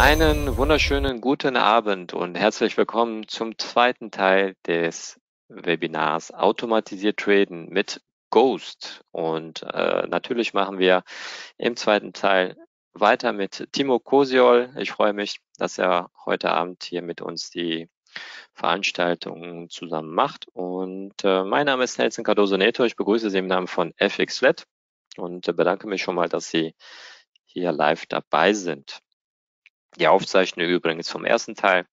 Einen wunderschönen guten Abend und herzlich willkommen zum zweiten Teil des Webinars Automatisiert Traden mit Ghost. Und äh, natürlich machen wir im zweiten Teil weiter mit Timo Kosiol. Ich freue mich, dass er heute Abend hier mit uns die Veranstaltung zusammen macht. Und äh, mein Name ist Nelson Cardoso Neto. Ich begrüße Sie im Namen von FXLET und äh, bedanke mich schon mal, dass Sie hier live dabei sind. Die Aufzeichnung übrigens vom ersten Teil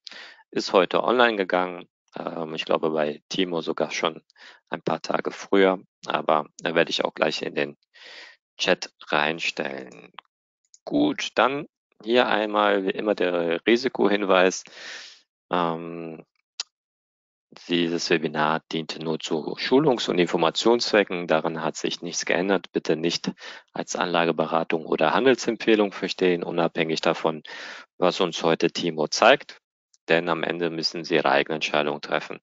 ist heute online gegangen. Ähm, ich glaube bei Timo sogar schon ein paar Tage früher, aber da werde ich auch gleich in den Chat reinstellen. Gut, dann hier einmal wie immer der Risikohinweis. Ähm, dieses Webinar diente nur zu Schulungs- und Informationszwecken. Daran hat sich nichts geändert. Bitte nicht als Anlageberatung oder Handelsempfehlung verstehen, unabhängig davon, was uns heute Timo zeigt. Denn am Ende müssen Sie Ihre eigene Entscheidung treffen.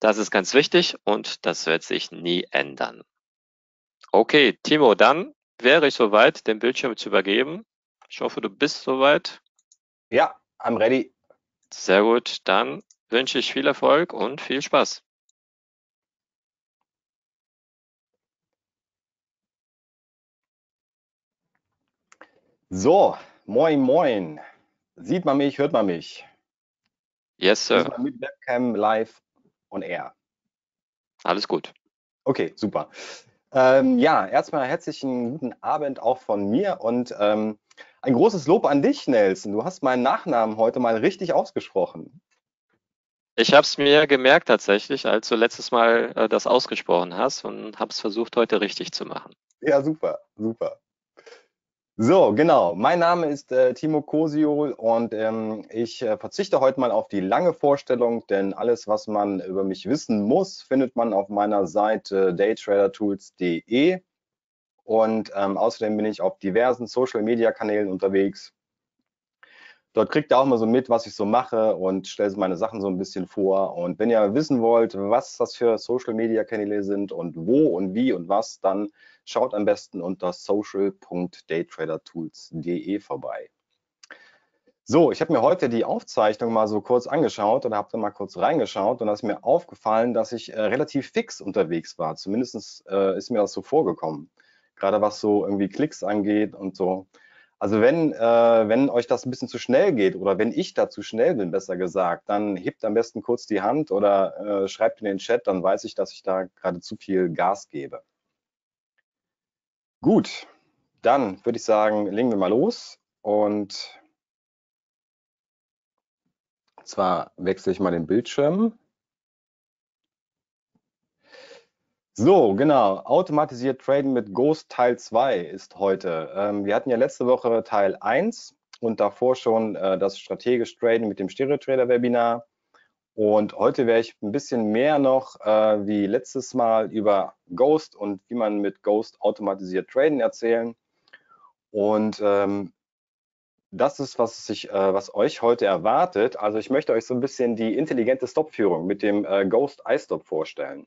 Das ist ganz wichtig und das wird sich nie ändern. Okay, Timo, dann wäre ich soweit, den Bildschirm zu übergeben. Ich hoffe, du bist soweit. Ja, I'm ready. Sehr gut, dann wünsche ich viel Erfolg und viel Spaß. So, moin, moin. Sieht man mich, hört man mich? Yes, sir. Mit Webcam live on air. Alles gut. Okay, super. Ähm, ja, erstmal herzlichen guten Abend auch von mir und ähm, ein großes Lob an dich, Nelson. Du hast meinen Nachnamen heute mal richtig ausgesprochen. Ich habe es mir gemerkt tatsächlich, als du letztes Mal äh, das ausgesprochen hast und habe es versucht, heute richtig zu machen. Ja, super, super. So, genau. Mein Name ist äh, Timo Kosiol und ähm, ich äh, verzichte heute mal auf die lange Vorstellung, denn alles, was man über mich wissen muss, findet man auf meiner Seite daytradertools.de. Und ähm, außerdem bin ich auf diversen Social-Media-Kanälen unterwegs. Dort kriegt ihr auch mal so mit, was ich so mache und stelle meine Sachen so ein bisschen vor. Und wenn ihr wissen wollt, was das für Social Media Kanäle sind und wo und wie und was, dann schaut am besten unter social.daytradertools.de vorbei. So, ich habe mir heute die Aufzeichnung mal so kurz angeschaut oder habe da mal kurz reingeschaut und da ist mir aufgefallen, dass ich äh, relativ fix unterwegs war. Zumindest äh, ist mir das so vorgekommen. Gerade was so irgendwie Klicks angeht und so. Also wenn, äh, wenn euch das ein bisschen zu schnell geht oder wenn ich da zu schnell bin, besser gesagt, dann hebt am besten kurz die Hand oder äh, schreibt in den Chat, dann weiß ich, dass ich da gerade zu viel Gas gebe. Gut, dann würde ich sagen, legen wir mal los und zwar wechsle ich mal den Bildschirm. So, genau. Automatisiert Traden mit Ghost Teil 2 ist heute. Ähm, wir hatten ja letzte Woche Teil 1 und davor schon äh, das strategisch Traden mit dem Stereo Trader Webinar. Und heute werde ich ein bisschen mehr noch äh, wie letztes Mal über Ghost und wie man mit Ghost automatisiert traden erzählen. Und ähm, das ist, was, sich, äh, was euch heute erwartet. Also ich möchte euch so ein bisschen die intelligente Stopführung mit dem äh, Ghost iStop vorstellen.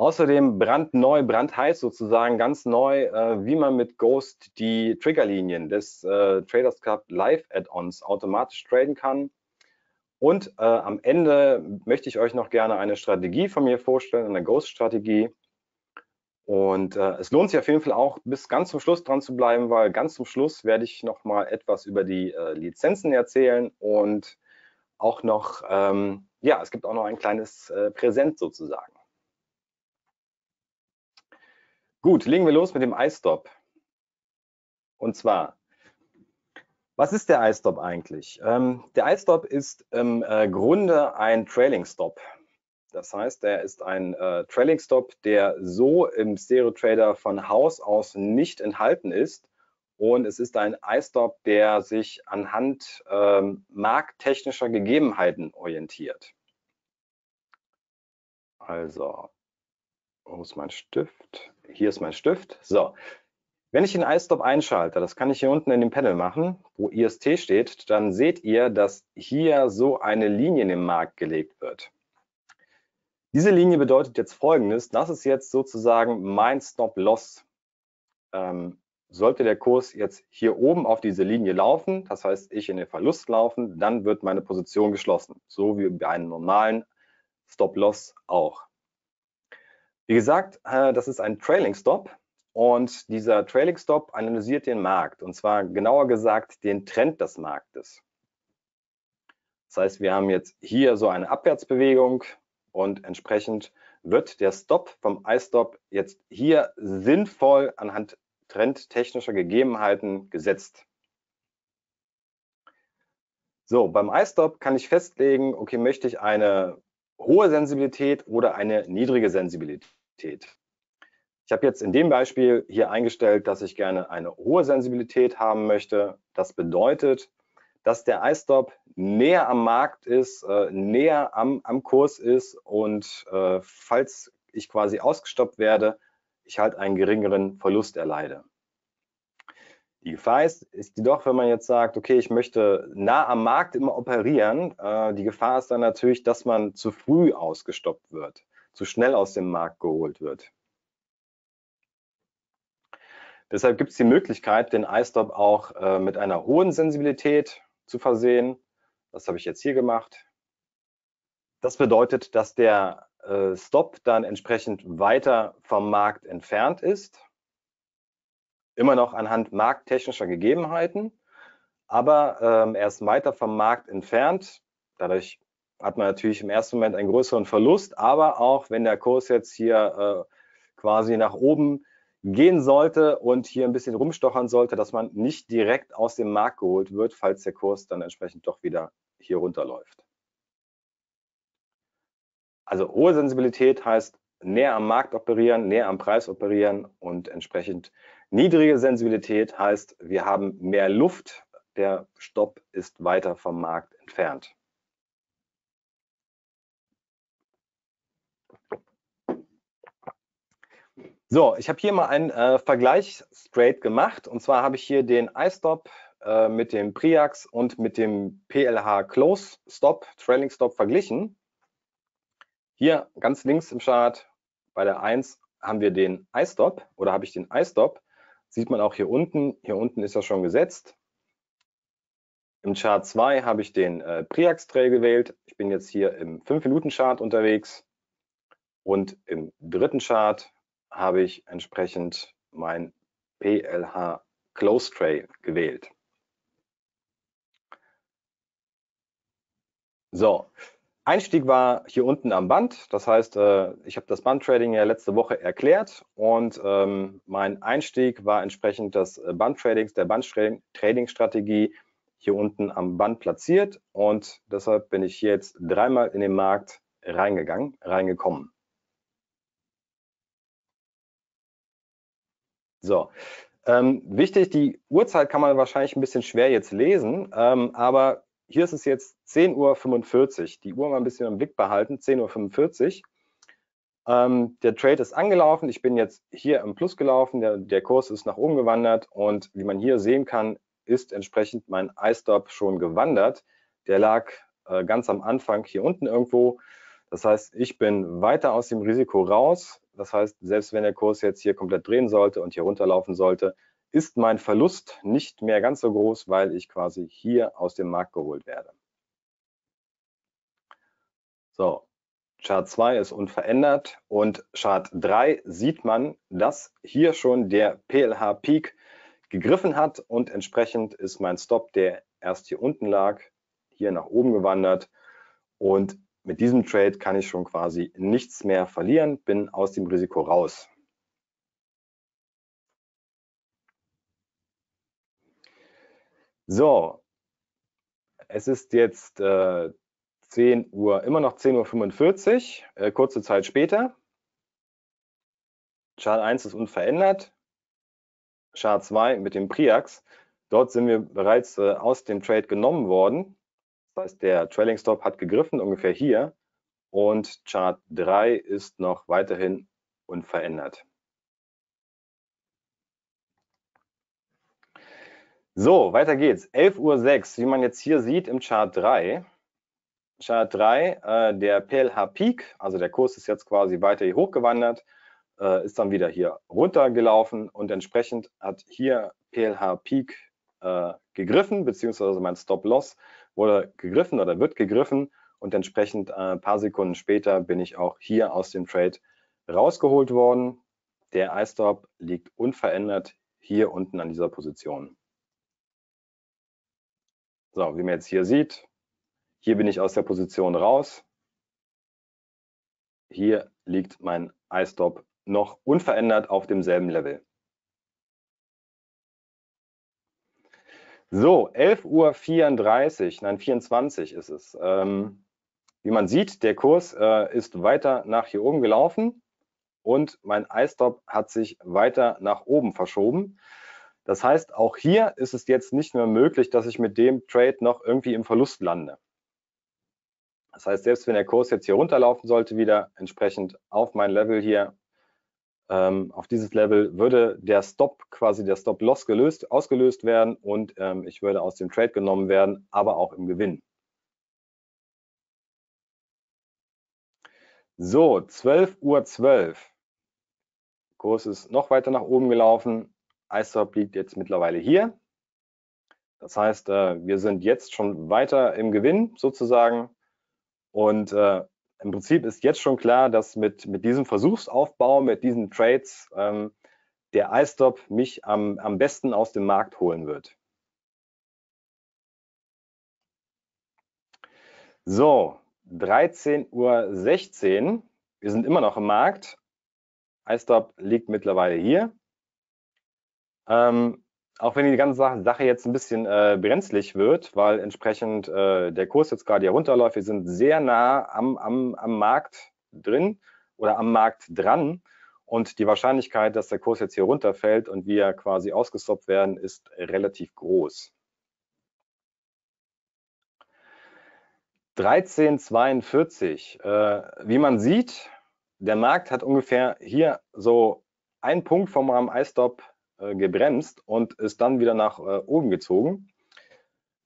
Außerdem brandneu, brandheiß sozusagen, ganz neu, äh, wie man mit Ghost die Triggerlinien des äh, Traders Cup Live Add-ons automatisch traden kann. Und äh, am Ende möchte ich euch noch gerne eine Strategie von mir vorstellen, eine Ghost-Strategie. Und äh, es lohnt sich auf jeden Fall auch bis ganz zum Schluss dran zu bleiben, weil ganz zum Schluss werde ich noch mal etwas über die äh, Lizenzen erzählen und auch noch, ähm, ja, es gibt auch noch ein kleines äh, Präsent sozusagen. Gut, legen wir los mit dem iStop. Und zwar, was ist der iStop eigentlich? Ähm, der iStop ist im äh, Grunde ein Trailing Stop. Das heißt, er ist ein äh, Trailing Stop, der so im Stereo Trader von Haus aus nicht enthalten ist. Und es ist ein iStop, der sich anhand ähm, markttechnischer Gegebenheiten orientiert. Also, wo ist mein Stift? Hier ist mein Stift. So, wenn ich den iStop einschalte, das kann ich hier unten in dem Panel machen, wo IST steht, dann seht ihr, dass hier so eine Linie in den Markt gelegt wird. Diese Linie bedeutet jetzt folgendes, das ist jetzt sozusagen mein Stop-Loss. Ähm, sollte der Kurs jetzt hier oben auf diese Linie laufen, das heißt, ich in den Verlust laufen, dann wird meine Position geschlossen, so wie bei einem normalen Stop-Loss auch. Wie gesagt, äh, das ist ein Trailing Stop und dieser Trailing Stop analysiert den Markt und zwar genauer gesagt den Trend des Marktes. Das heißt, wir haben jetzt hier so eine Abwärtsbewegung und entsprechend wird der Stop vom iStop jetzt hier sinnvoll anhand trendtechnischer Gegebenheiten gesetzt. So, beim iStop kann ich festlegen, okay, möchte ich eine hohe Sensibilität oder eine niedrige Sensibilität. Ich habe jetzt in dem Beispiel hier eingestellt, dass ich gerne eine hohe Sensibilität haben möchte. Das bedeutet, dass der iStop näher am Markt ist, äh, näher am, am Kurs ist und äh, falls ich quasi ausgestoppt werde, ich halt einen geringeren Verlust erleide. Die Gefahr ist, ist jedoch, wenn man jetzt sagt, okay, ich möchte nah am Markt immer operieren, äh, die Gefahr ist dann natürlich, dass man zu früh ausgestoppt wird, zu schnell aus dem Markt geholt wird. Deshalb gibt es die Möglichkeit, den iStop auch äh, mit einer hohen Sensibilität zu versehen. Das habe ich jetzt hier gemacht. Das bedeutet, dass der äh, Stop dann entsprechend weiter vom Markt entfernt ist. Immer noch anhand markttechnischer Gegebenheiten, aber ähm, er ist weiter vom Markt entfernt. Dadurch hat man natürlich im ersten Moment einen größeren Verlust, aber auch wenn der Kurs jetzt hier äh, quasi nach oben gehen sollte und hier ein bisschen rumstochern sollte, dass man nicht direkt aus dem Markt geholt wird, falls der Kurs dann entsprechend doch wieder hier runterläuft. Also hohe Sensibilität heißt näher am Markt operieren, näher am Preis operieren und entsprechend niedrige Sensibilität heißt, wir haben mehr Luft, der Stopp ist weiter vom Markt entfernt. So, ich habe hier mal einen äh, Vergleich straight gemacht. Und zwar habe ich hier den iStop äh, mit dem Priax und mit dem PLH Close Stop, Trailing Stop verglichen. Hier ganz links im Chart bei der 1 haben wir den iStop oder habe ich den iStop. Sieht man auch hier unten. Hier unten ist er schon gesetzt. Im Chart 2 habe ich den äh, Priax Trail gewählt. Ich bin jetzt hier im 5-Minuten-Chart unterwegs. Und im dritten Chart habe ich entsprechend mein PLH Close Tray gewählt. So, Einstieg war hier unten am Band. Das heißt, äh, ich habe das Bandtrading ja letzte Woche erklärt und ähm, mein Einstieg war entsprechend des Bandtradings, der Bandtrading-Strategie hier unten am Band platziert und deshalb bin ich jetzt dreimal in den Markt reingegangen, reingekommen. So, ähm, wichtig, die Uhrzeit kann man wahrscheinlich ein bisschen schwer jetzt lesen, ähm, aber hier ist es jetzt 10.45 Uhr. Die Uhr mal ein bisschen im Blick behalten, 10.45 Uhr. Ähm, der Trade ist angelaufen, ich bin jetzt hier im Plus gelaufen, der, der Kurs ist nach oben gewandert und wie man hier sehen kann, ist entsprechend mein iStop schon gewandert. Der lag äh, ganz am Anfang hier unten irgendwo. Das heißt, ich bin weiter aus dem Risiko raus. Das heißt, selbst wenn der Kurs jetzt hier komplett drehen sollte und hier runterlaufen sollte, ist mein Verlust nicht mehr ganz so groß, weil ich quasi hier aus dem Markt geholt werde. So, Chart 2 ist unverändert und Chart 3 sieht man, dass hier schon der PLH Peak gegriffen hat und entsprechend ist mein Stop, der erst hier unten lag, hier nach oben gewandert und mit diesem Trade kann ich schon quasi nichts mehr verlieren, bin aus dem Risiko raus. So, es ist jetzt äh, 10 Uhr, immer noch 10.45 Uhr, äh, kurze Zeit später. Chart 1 ist unverändert. Chart 2 mit dem Priax. Dort sind wir bereits äh, aus dem Trade genommen worden. Das heißt, der Trailing Stop hat gegriffen, ungefähr hier. Und Chart 3 ist noch weiterhin unverändert. So, weiter geht's. 11.06 Uhr, wie man jetzt hier sieht im Chart 3. Chart 3, äh, der PLH Peak, also der Kurs ist jetzt quasi weiter hier hochgewandert. äh, ist dann wieder hier runtergelaufen und entsprechend hat hier PLH Peak äh, gegriffen, beziehungsweise mein Stop-Loss wurde gegriffen oder wird gegriffen und entsprechend äh, ein paar Sekunden später bin ich auch hier aus dem Trade rausgeholt worden. Der iStop liegt unverändert hier unten an dieser Position. So, wie man jetzt hier sieht, hier bin ich aus der Position raus. Hier liegt mein iStop noch unverändert auf demselben Level. So, 11.34 Uhr, nein, 24 ist es. Ähm, wie man sieht, der Kurs äh, ist weiter nach hier oben gelaufen und mein iStop hat sich weiter nach oben verschoben. Das heißt, auch hier ist es jetzt nicht mehr möglich, dass ich mit dem Trade noch irgendwie im Verlust lande. Das heißt, selbst wenn der Kurs jetzt hier runterlaufen sollte, wieder entsprechend auf mein Level hier, ähm, auf dieses Level, würde der Stop, quasi der Stop-Loss gelöst, ausgelöst werden und ähm, ich würde aus dem Trade genommen werden, aber auch im Gewinn. So, 12.12 Uhr. 12. Kurs ist noch weiter nach oben gelaufen. iStop liegt jetzt mittlerweile hier. Das heißt, äh, wir sind jetzt schon weiter im Gewinn sozusagen. Und äh, im Prinzip ist jetzt schon klar, dass mit, mit diesem Versuchsaufbau, mit diesen Trades, ähm, der iStop mich am, am besten aus dem Markt holen wird. So, 13.16 Uhr. Wir sind immer noch im Markt. iStop liegt mittlerweile hier. Ähm, auch wenn die ganze Sache jetzt ein bisschen äh, brenzlig wird, weil entsprechend äh, der Kurs jetzt gerade hier runterläuft, wir sind sehr nah am, am, am Markt drin oder am Markt dran und die Wahrscheinlichkeit, dass der Kurs jetzt hier runterfällt und wir quasi ausgestoppt werden, ist relativ groß. 1342. Äh, wie man sieht, der Markt hat ungefähr hier so einen Punkt vom Rahmen iStop äh, gebremst und ist dann wieder nach äh, oben gezogen.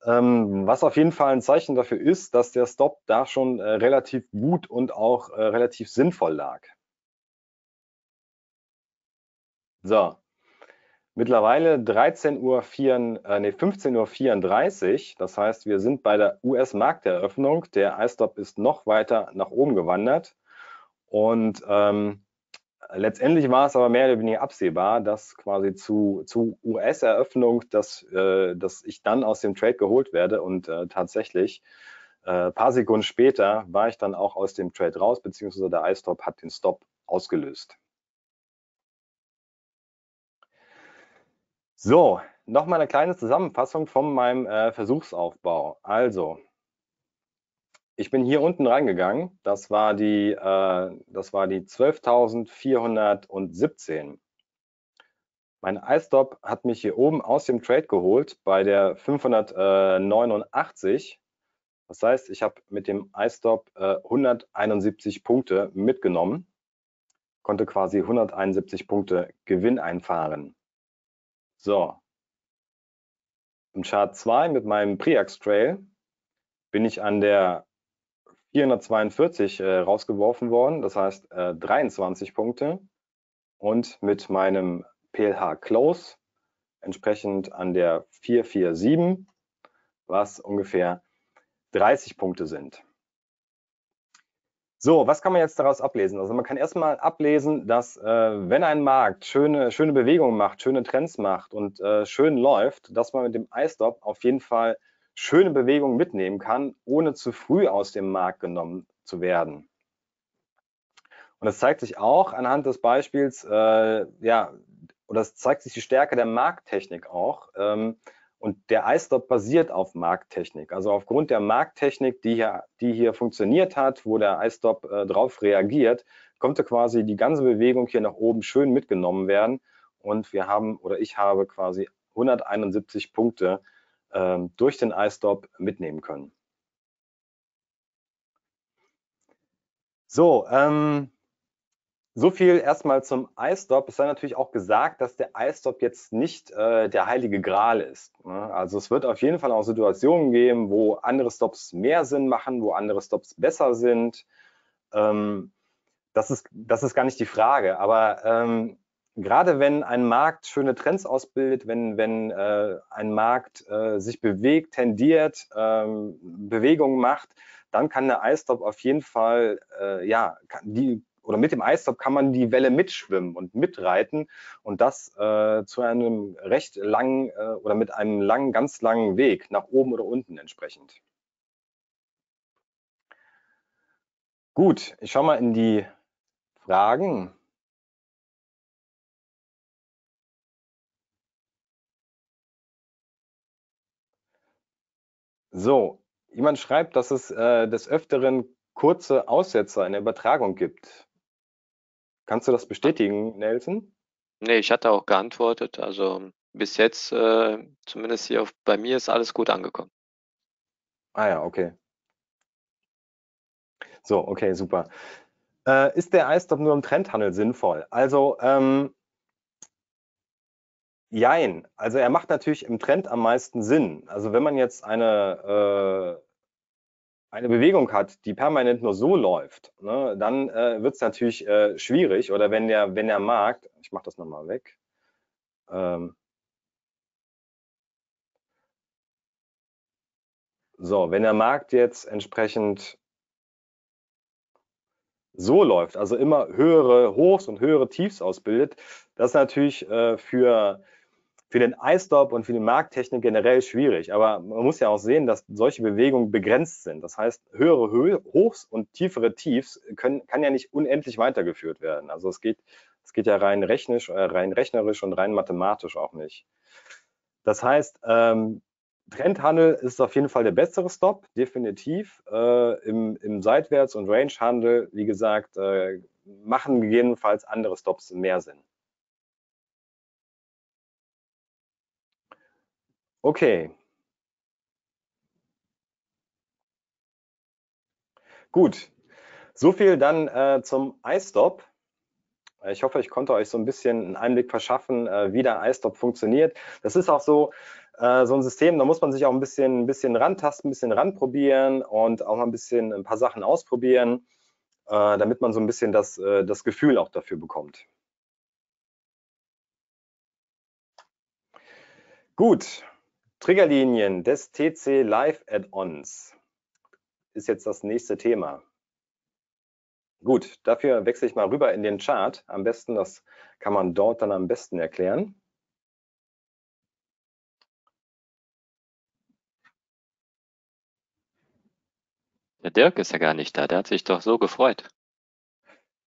Ähm, was auf jeden Fall ein Zeichen dafür ist, dass der Stop da schon äh, relativ gut und auch äh, relativ sinnvoll lag. So, mittlerweile 13 Uhr 4, äh, nee, 15.34 Uhr. Das heißt, wir sind bei der US-Markteröffnung. Der iStop ist noch weiter nach oben gewandert. Und ähm, Letztendlich war es aber mehr oder weniger absehbar, dass quasi zu, zu US-Eröffnung, dass, äh, dass ich dann aus dem Trade geholt werde und äh, tatsächlich äh, paar Sekunden später war ich dann auch aus dem Trade raus, beziehungsweise der iStop hat den Stop ausgelöst. So, nochmal eine kleine Zusammenfassung von meinem äh, Versuchsaufbau. Also, ich bin hier unten reingegangen. Das war die, äh, das war die 12.417. Mein iStop hat mich hier oben aus dem Trade geholt bei der 589. Das heißt, ich habe mit dem iStop äh, 171 Punkte mitgenommen, konnte quasi 171 Punkte Gewinn einfahren. So. Im Chart 2 mit meinem Preax Trail bin ich an der 442 äh, rausgeworfen worden, das heißt äh, 23 Punkte. Und mit meinem PLH Close entsprechend an der 447, was ungefähr 30 Punkte sind. So, was kann man jetzt daraus ablesen? Also man kann erstmal ablesen, dass äh, wenn ein Markt schöne, schöne Bewegungen macht, schöne Trends macht und äh, schön läuft, dass man mit dem iStop auf jeden Fall schöne Bewegungen mitnehmen kann, ohne zu früh aus dem Markt genommen zu werden. Und das zeigt sich auch anhand des Beispiels, äh, ja, oder es zeigt sich die Stärke der Markttechnik auch. Ähm, und der iStop basiert auf Markttechnik. Also aufgrund der Markttechnik, die hier, die hier funktioniert hat, wo der iStop äh, drauf reagiert, konnte quasi die ganze Bewegung hier nach oben schön mitgenommen werden. Und wir haben, oder ich habe quasi 171 Punkte durch den iStop mitnehmen können. So, ähm, so viel erstmal zum iStop. Es sei natürlich auch gesagt, dass der iStop jetzt nicht äh, der heilige Gral ist. Ne? Also es wird auf jeden Fall auch Situationen geben, wo andere Stops mehr Sinn machen, wo andere Stops besser sind. Ähm, das ist, das ist gar nicht die Frage. Aber ähm, gerade wenn ein Markt schöne Trends ausbildet, wenn, wenn äh, ein Markt äh, sich bewegt, tendiert, ähm, Bewegungen macht, dann kann der iStop auf jeden Fall, äh, ja, die, oder mit dem iStop kann man die Welle mitschwimmen und mitreiten und das äh, zu einem recht langen äh, oder mit einem langen, ganz langen Weg nach oben oder unten entsprechend. Gut, ich schaue mal in die Fragen. So, jemand schreibt, dass es äh, des Öfteren kurze Aussetzer in der Übertragung gibt. Kannst du das bestätigen, Nelson? Nee, ich hatte auch geantwortet. Also bis jetzt, äh, zumindest hier auf, bei mir, ist alles gut angekommen. Ah ja, okay. So, okay, super. Äh, ist der iStop nur im Trendhandel sinnvoll? Also, ähm, jein. Also er macht natürlich im Trend am meisten Sinn. Also wenn man jetzt eine, äh, eine Bewegung hat, die permanent nur so läuft, ne, dann äh, wird es natürlich äh, schwierig. Oder wenn der, wenn der Markt, ich mache das nochmal weg, ähm, so, wenn der Markt jetzt entsprechend so läuft, also immer höhere Hochs und höhere Tiefs ausbildet, das ist natürlich äh, für, für den iStop und für die Markttechnik generell schwierig. Aber man muss ja auch sehen, dass solche Bewegungen begrenzt sind. Das heißt, höhere Höhe, Hochs und tiefere Tiefs können, kann ja nicht unendlich weitergeführt werden. Also es geht, es geht ja rein rechnisch, äh, rein rechnerisch und rein mathematisch auch nicht. Das heißt, ähm, Trendhandel ist auf jeden Fall der bessere Stop, definitiv. Äh, im, Im Seitwärts- und Rangehandel, wie gesagt, äh, machen gegebenenfalls andere Stops mehr Sinn. Okay. Gut. So viel dann äh, zum iStop. Ich hoffe, ich konnte euch so ein bisschen einen Einblick verschaffen, äh, wie der iStop funktioniert. Das ist auch so, äh, so ein System, da muss man sich auch ein bisschen, ein bisschen rantasten, ein bisschen ranprobieren und auch mal ein bisschen ein paar Sachen ausprobieren, äh, damit man so ein bisschen das, äh, das Gefühl auch dafür bekommt. Gut, Triggerlinien des TC Live Add-ons ist jetzt das nächste Thema. Gut, dafür wechsle ich mal rüber in den Chart. Am besten, das kann man dort dann am besten erklären. Der Dirk ist ja gar nicht da, der hat sich doch so gefreut.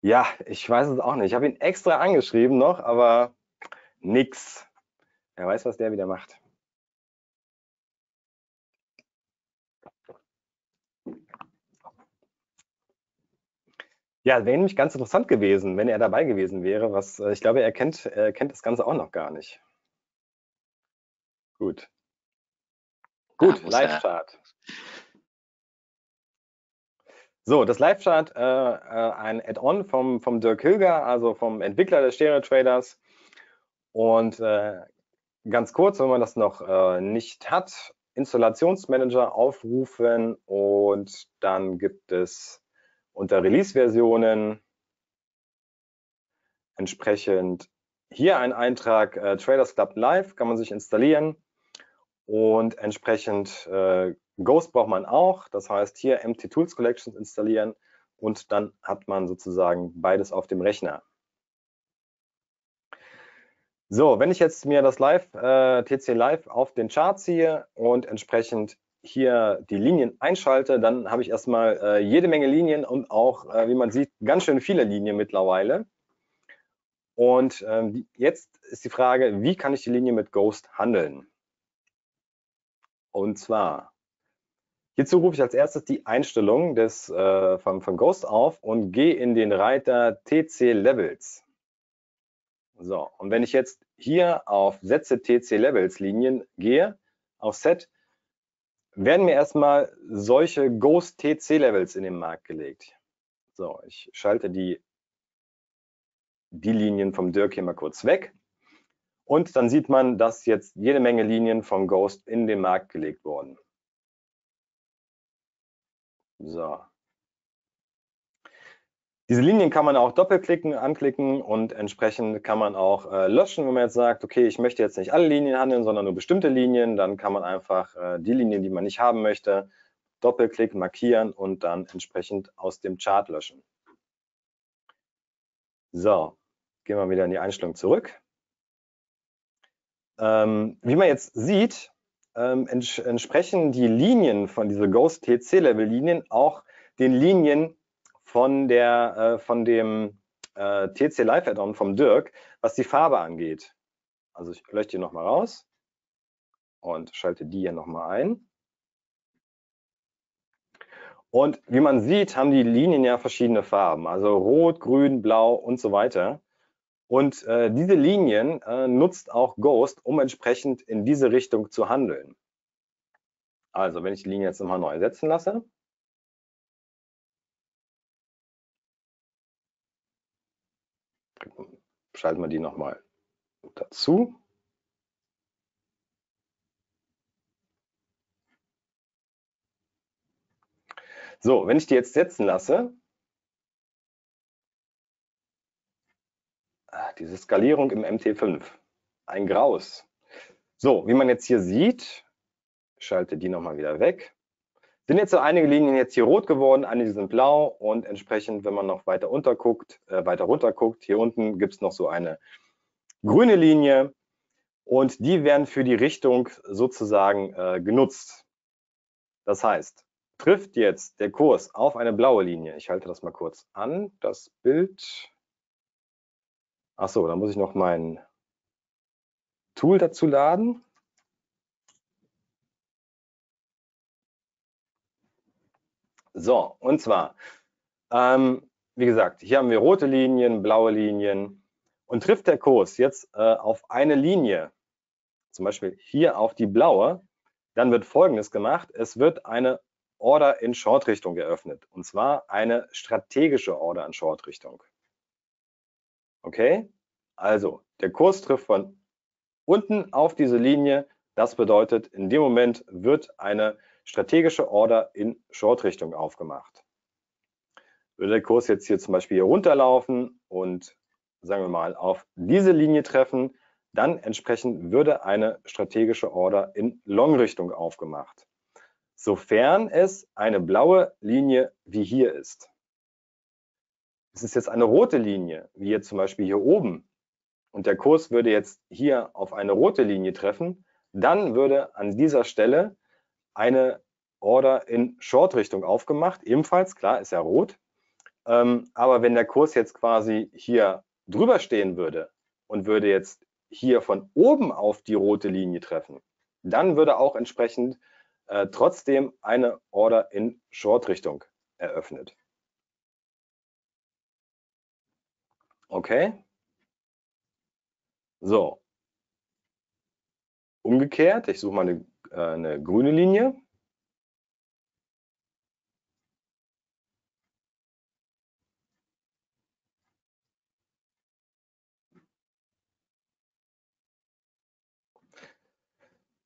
Ja, ich weiß es auch nicht. Ich habe ihn extra angeschrieben noch, aber nix. Wer weiß, was der wieder macht. Ja, wäre nämlich ganz interessant gewesen, wenn er dabei gewesen wäre. Was äh, ich glaube, er kennt, er kennt das Ganze auch noch gar nicht. Gut. Gut, Live-Chart. So, das Live-Chart, äh, äh, ein Add-on vom, vom Dirk Hilger, also vom Entwickler des Stereo Traders. Und äh, ganz kurz, wenn man das noch äh, nicht hat, Installationsmanager aufrufen und dann gibt es unter Release-Versionen entsprechend hier ein Eintrag äh, Traders Club Live, kann man sich installieren und entsprechend äh, Ghost braucht man auch, das heißt hier Empty Tools Collections installieren und dann hat man sozusagen beides auf dem Rechner. So, wenn ich jetzt mir das Live, äh, TC Live auf den Chart ziehe und entsprechend hier die Linien einschalte, dann habe ich erstmal äh, jede Menge Linien und auch, äh, wie man sieht, ganz schön viele Linien mittlerweile. Und ähm, jetzt ist die Frage, wie kann ich die Linie mit Ghost handeln? Und zwar Hierzu rufe ich als erstes die Einstellung des, äh, von, von Ghost auf und gehe in den Reiter TC Levels. So, und wenn ich jetzt hier auf Setze TC Levels Linien gehe, auf Set, werden mir erstmal solche Ghost TC Levels in den Markt gelegt. So, ich schalte die, die Linien vom Dirk hier mal kurz weg. Und dann sieht man, dass jetzt jede Menge Linien vom Ghost in den Markt gelegt wurden. So. Diese Linien kann man auch doppelklicken, anklicken und entsprechend kann man auch äh, löschen, wenn man jetzt sagt, okay, ich möchte jetzt nicht alle Linien handeln, sondern nur bestimmte Linien, dann kann man einfach äh, die Linien, die man nicht haben möchte, Doppelklick markieren und dann entsprechend aus dem Chart löschen. So, gehen wir wieder in die Einstellung zurück. Ähm, wie man jetzt sieht, ähm, ents entsprechen die Linien von dieser Ghost TC-Level Linien auch den Linien von, der, äh, von dem äh, TC Live Add-on vom Dirk, was die Farbe angeht. Also ich lösche die nochmal raus und schalte die hier nochmal ein. Und wie man sieht, haben die Linien ja verschiedene Farben, also rot, grün, blau und so weiter. Und äh, diese Linien äh, nutzt auch Ghost, um entsprechend in diese Richtung zu handeln. Also wenn ich die Linie jetzt nochmal neu setzen lasse, schalten wir die nochmal dazu. So, wenn ich die jetzt setzen lasse, ah, diese Skalierung im MT5, ein Graus. So, wie man jetzt hier sieht, schalte die nochmal wieder weg, sind jetzt so einige Linien jetzt hier rot geworden, einige sind blau und entsprechend, wenn man noch weiter unter guckt, äh, weiter runter guckt, hier unten gibt es noch so eine grüne Linie und die werden für die Richtung sozusagen äh, genutzt. Das heißt, trifft jetzt der Kurs auf eine blaue Linie, ich halte das mal kurz an, das Bild. Achso, da muss ich noch mein Tool dazu laden. So, und zwar, ähm, wie gesagt, hier haben wir rote Linien, blaue Linien und trifft der Kurs jetzt äh, auf eine Linie, zum Beispiel hier auf die blaue, dann wird Folgendes gemacht. Es wird eine Order in Short-Richtung geöffnet und zwar eine strategische Order in Short-Richtung. Okay, also der Kurs trifft von unten auf diese Linie. Das bedeutet, in dem Moment wird eine strategische Order in Short-Richtung aufgemacht. Würde der Kurs jetzt hier zum Beispiel hier runterlaufen und sagen wir mal auf diese Linie treffen, dann entsprechend würde eine strategische Order in Long-Richtung aufgemacht. Sofern es eine blaue Linie wie hier ist. Es ist jetzt eine rote Linie, wie jetzt zum Beispiel hier oben, und der Kurs würde jetzt hier auf eine rote Linie treffen, dann würde an dieser Stelle eine Order in Short-Richtung aufgemacht, ebenfalls, klar, ist ja rot. Ähm, aber wenn der Kurs jetzt quasi hier drüber stehen würde und würde jetzt hier von oben auf die rote Linie treffen, dann würde auch entsprechend äh, trotzdem eine Order in Short-Richtung eröffnet. Okay? So. Umgekehrt, ich suche mal eine, eine grüne Linie.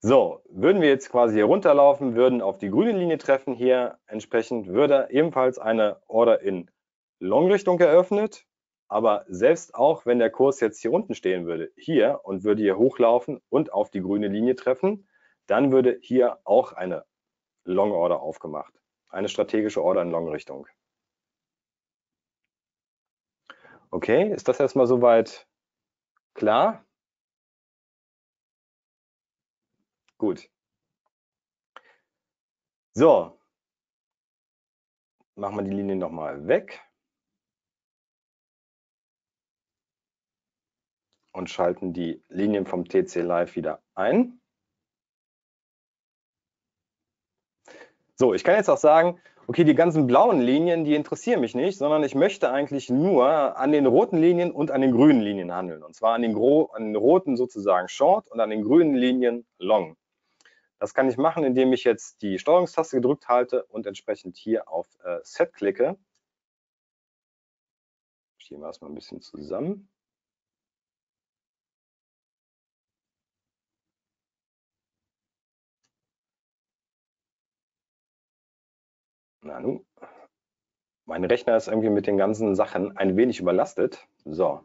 So, würden wir jetzt quasi hier runterlaufen, würden auf die grüne Linie treffen hier, entsprechend würde ebenfalls eine Order in Long-Richtung eröffnet, aber selbst auch, wenn der Kurs jetzt hier unten stehen würde, hier und würde hier hochlaufen und auf die grüne Linie treffen, dann würde hier auch eine Long Order aufgemacht, eine strategische Order in Long-Richtung. Okay, ist das erstmal soweit klar? Gut. So. Machen wir die Linie nochmal weg. Und schalten die Linien vom TC Live wieder ein. So, ich kann jetzt auch sagen, okay, die ganzen blauen Linien, die interessieren mich nicht, sondern ich möchte eigentlich nur an den roten Linien und an den grünen Linien handeln. Und zwar an den, an den roten sozusagen Short und an den grünen Linien Long. Das kann ich machen, indem ich jetzt die Steuerungstaste gedrückt halte und entsprechend hier auf äh, Set klicke. Schieben wir das mal ein bisschen zusammen. Na nun. Mein Rechner ist irgendwie mit den ganzen Sachen ein wenig überlastet. So.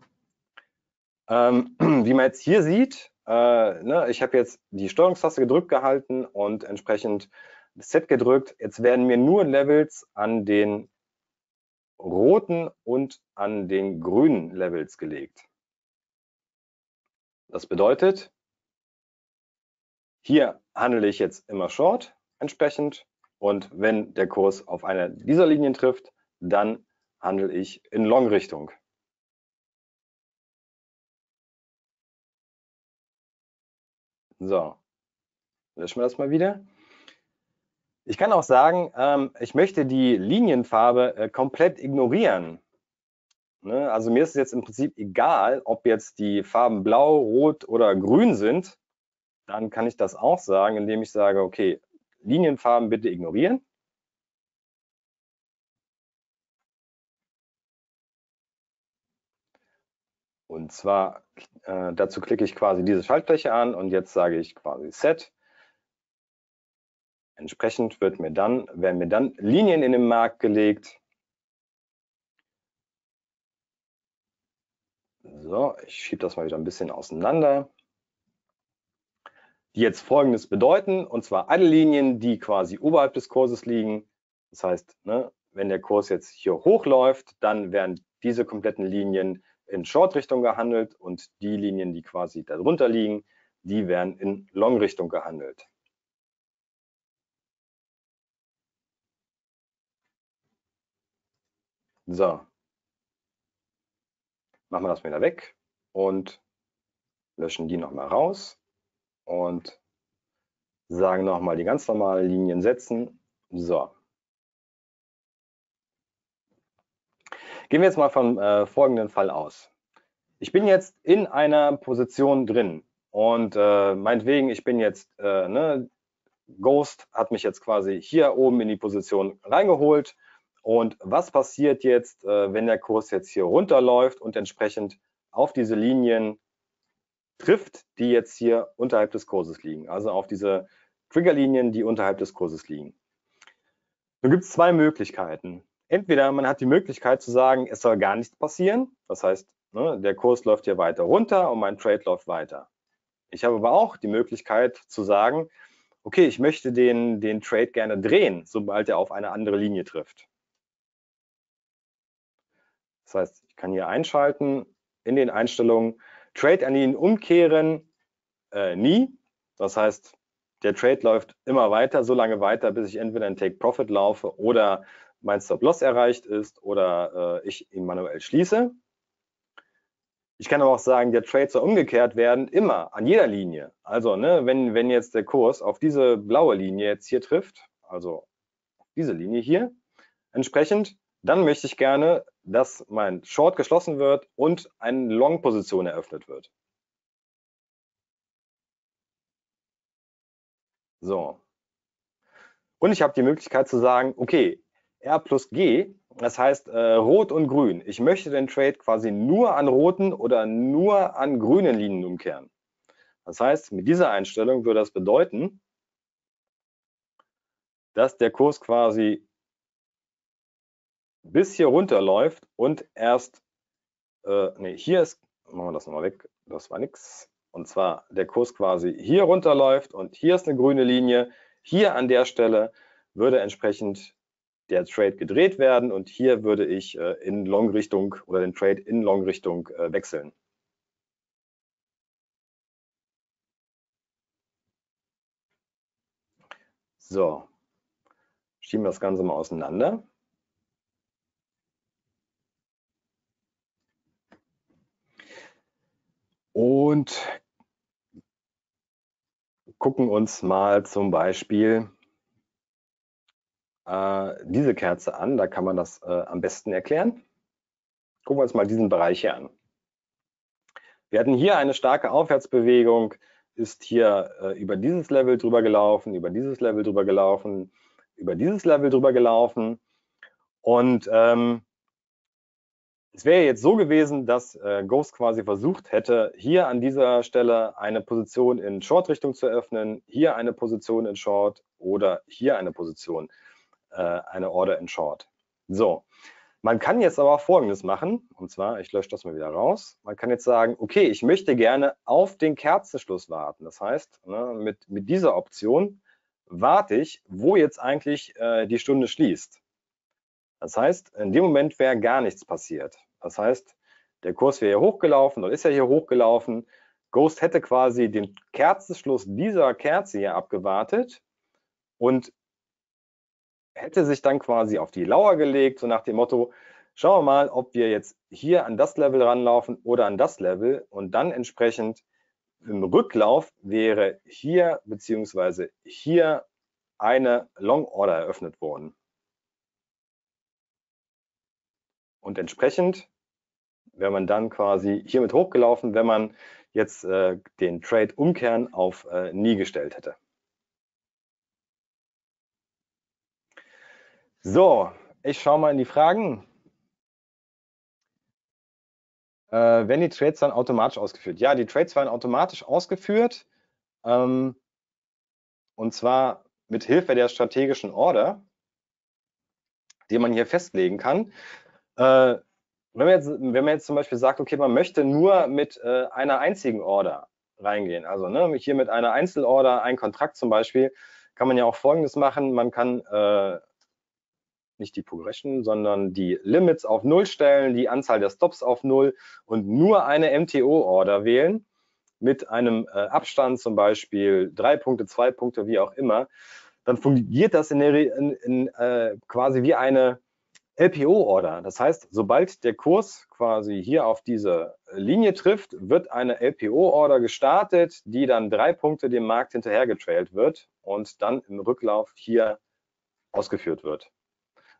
Ähm, wie man jetzt hier sieht, äh, ne, ich habe jetzt die Steuerungstaste gedrückt gehalten und entsprechend Z gedrückt. Jetzt werden mir nur Levels an den roten und an den grünen Levels gelegt. Das bedeutet, hier handle ich jetzt immer Short entsprechend und wenn der Kurs auf eine dieser Linien trifft, dann handle ich in Long-Richtung. So, löschen wir das mal wieder. Ich kann auch sagen, ähm, ich möchte die Linienfarbe äh, komplett ignorieren. Ne? Also mir ist es jetzt im Prinzip egal, ob jetzt die Farben blau, rot oder grün sind. Dann kann ich das auch sagen, indem ich sage, okay, Linienfarben bitte ignorieren. Und zwar äh, dazu klicke ich quasi diese Schaltfläche an und jetzt sage ich quasi Set. Entsprechend wird mir dann, werden mir dann Linien in den Markt gelegt. So, ich schiebe das mal wieder ein bisschen auseinander. Die jetzt folgendes bedeuten, und zwar alle Linien, die quasi oberhalb des Kurses liegen. Das heißt, ne, wenn der Kurs jetzt hier hochläuft, dann werden diese kompletten Linien in Short-Richtung gehandelt und die Linien, die quasi darunter liegen, die werden in Long-Richtung gehandelt. So. Machen wir das wieder weg und löschen die nochmal raus und sagen nochmal die ganz normalen Linien setzen. So. Gehen wir jetzt mal vom äh, folgenden Fall aus. Ich bin jetzt in einer Position drin und äh, meinetwegen, ich bin jetzt, äh, ne, Ghost hat mich jetzt quasi hier oben in die Position reingeholt. Und was passiert jetzt, äh, wenn der Kurs jetzt hier runterläuft und entsprechend auf diese Linien trifft, die jetzt hier unterhalb des Kurses liegen, also auf diese Triggerlinien, die unterhalb des Kurses liegen. Nun gibt es zwei Möglichkeiten entweder man hat die Möglichkeit zu sagen, es soll gar nichts passieren. Das heißt, ne, der Kurs läuft hier weiter runter und mein Trade läuft weiter. Ich habe aber auch die Möglichkeit zu sagen, okay, ich möchte den, den Trade gerne drehen, sobald er auf eine andere Linie trifft. Das heißt, ich kann hier einschalten in den Einstellungen, Trade an ihn umkehren, äh, nie. Das heißt, der Trade läuft immer weiter, so lange weiter, bis ich entweder in Take Profit laufe oder mein Stop-Loss erreicht ist oder äh, ich ihn manuell schließe. Ich kann aber auch sagen, der Trade soll umgekehrt werden, immer, an jeder Linie. Also, ne, wenn, wenn jetzt der Kurs auf diese blaue Linie jetzt hier trifft, also diese Linie hier, entsprechend, dann möchte ich gerne, dass mein Short geschlossen wird und eine Long-Position eröffnet wird. So. Und ich habe die Möglichkeit zu sagen, okay, R plus G, das heißt äh, Rot und Grün. Ich möchte den Trade quasi nur an roten oder nur an grünen Linien umkehren. Das heißt, mit dieser Einstellung würde das bedeuten, dass der Kurs quasi bis hier runterläuft und erst, äh, nee, hier ist, machen wir das nochmal weg, das war nichts. Und zwar der Kurs quasi hier runterläuft und hier ist eine grüne Linie. Hier an der Stelle würde entsprechend der Trade gedreht werden und hier würde ich äh, in Long-Richtung oder den Trade in Long-Richtung äh, wechseln. So, schieben wir das Ganze mal auseinander. Und gucken uns mal zum Beispiel äh, diese Kerze an. Da kann man das äh, am besten erklären. Gucken wir uns mal diesen Bereich hier an. Wir hatten hier eine starke Aufwärtsbewegung, ist hier äh, über dieses Level drüber gelaufen, über dieses Level drüber gelaufen, über dieses Level drüber gelaufen. Und ähm, es wäre jetzt so gewesen, dass äh, Ghost quasi versucht hätte, hier an dieser Stelle eine Position in Short-Richtung zu öffnen, hier eine Position in Short oder hier eine Position äh, eine Order in Short. So, man kann jetzt aber Folgendes machen, und zwar, ich lösche das mal wieder raus. Man kann jetzt sagen, okay, ich möchte gerne auf den Kerzenschluss warten. Das heißt, ne, mit, mit dieser Option warte ich, wo jetzt eigentlich äh, die Stunde schließt. Das heißt, in dem Moment wäre gar nichts passiert. Das heißt, der Kurs wäre hier hochgelaufen oder ist ja hier hochgelaufen. Ghost hätte quasi den Kerzenschluss dieser Kerze hier abgewartet und hätte sich dann quasi auf die Lauer gelegt, so nach dem Motto, schauen wir mal, ob wir jetzt hier an das Level ranlaufen oder an das Level und dann entsprechend im Rücklauf wäre hier beziehungsweise hier eine Long Order eröffnet worden. Und entsprechend wäre man dann quasi hiermit hochgelaufen, wenn man jetzt äh, den Trade umkehren auf äh, nie gestellt hätte. So, ich schaue mal in die Fragen. Äh, werden die Trades dann automatisch ausgeführt? Ja, die Trades werden automatisch ausgeführt. Ähm, und zwar mit Hilfe der strategischen Order, die man hier festlegen kann. Äh, wenn, man jetzt, wenn man jetzt zum Beispiel sagt, okay, man möchte nur mit äh, einer einzigen Order reingehen, also ne, hier mit einer Einzelorder, ein Kontrakt zum Beispiel, kann man ja auch Folgendes machen. Man kann äh, nicht die Progression, sondern die Limits auf Null stellen, die Anzahl der Stops auf Null und nur eine MTO-Order wählen mit einem äh, Abstand zum Beispiel drei Punkte, zwei Punkte, wie auch immer, dann fungiert das in, der, in, in äh, quasi wie eine LPO-Order. Das heißt, sobald der Kurs quasi hier auf diese Linie trifft, wird eine LPO-Order gestartet, die dann drei Punkte dem Markt hinterhergetrailt wird und dann im Rücklauf hier ausgeführt wird.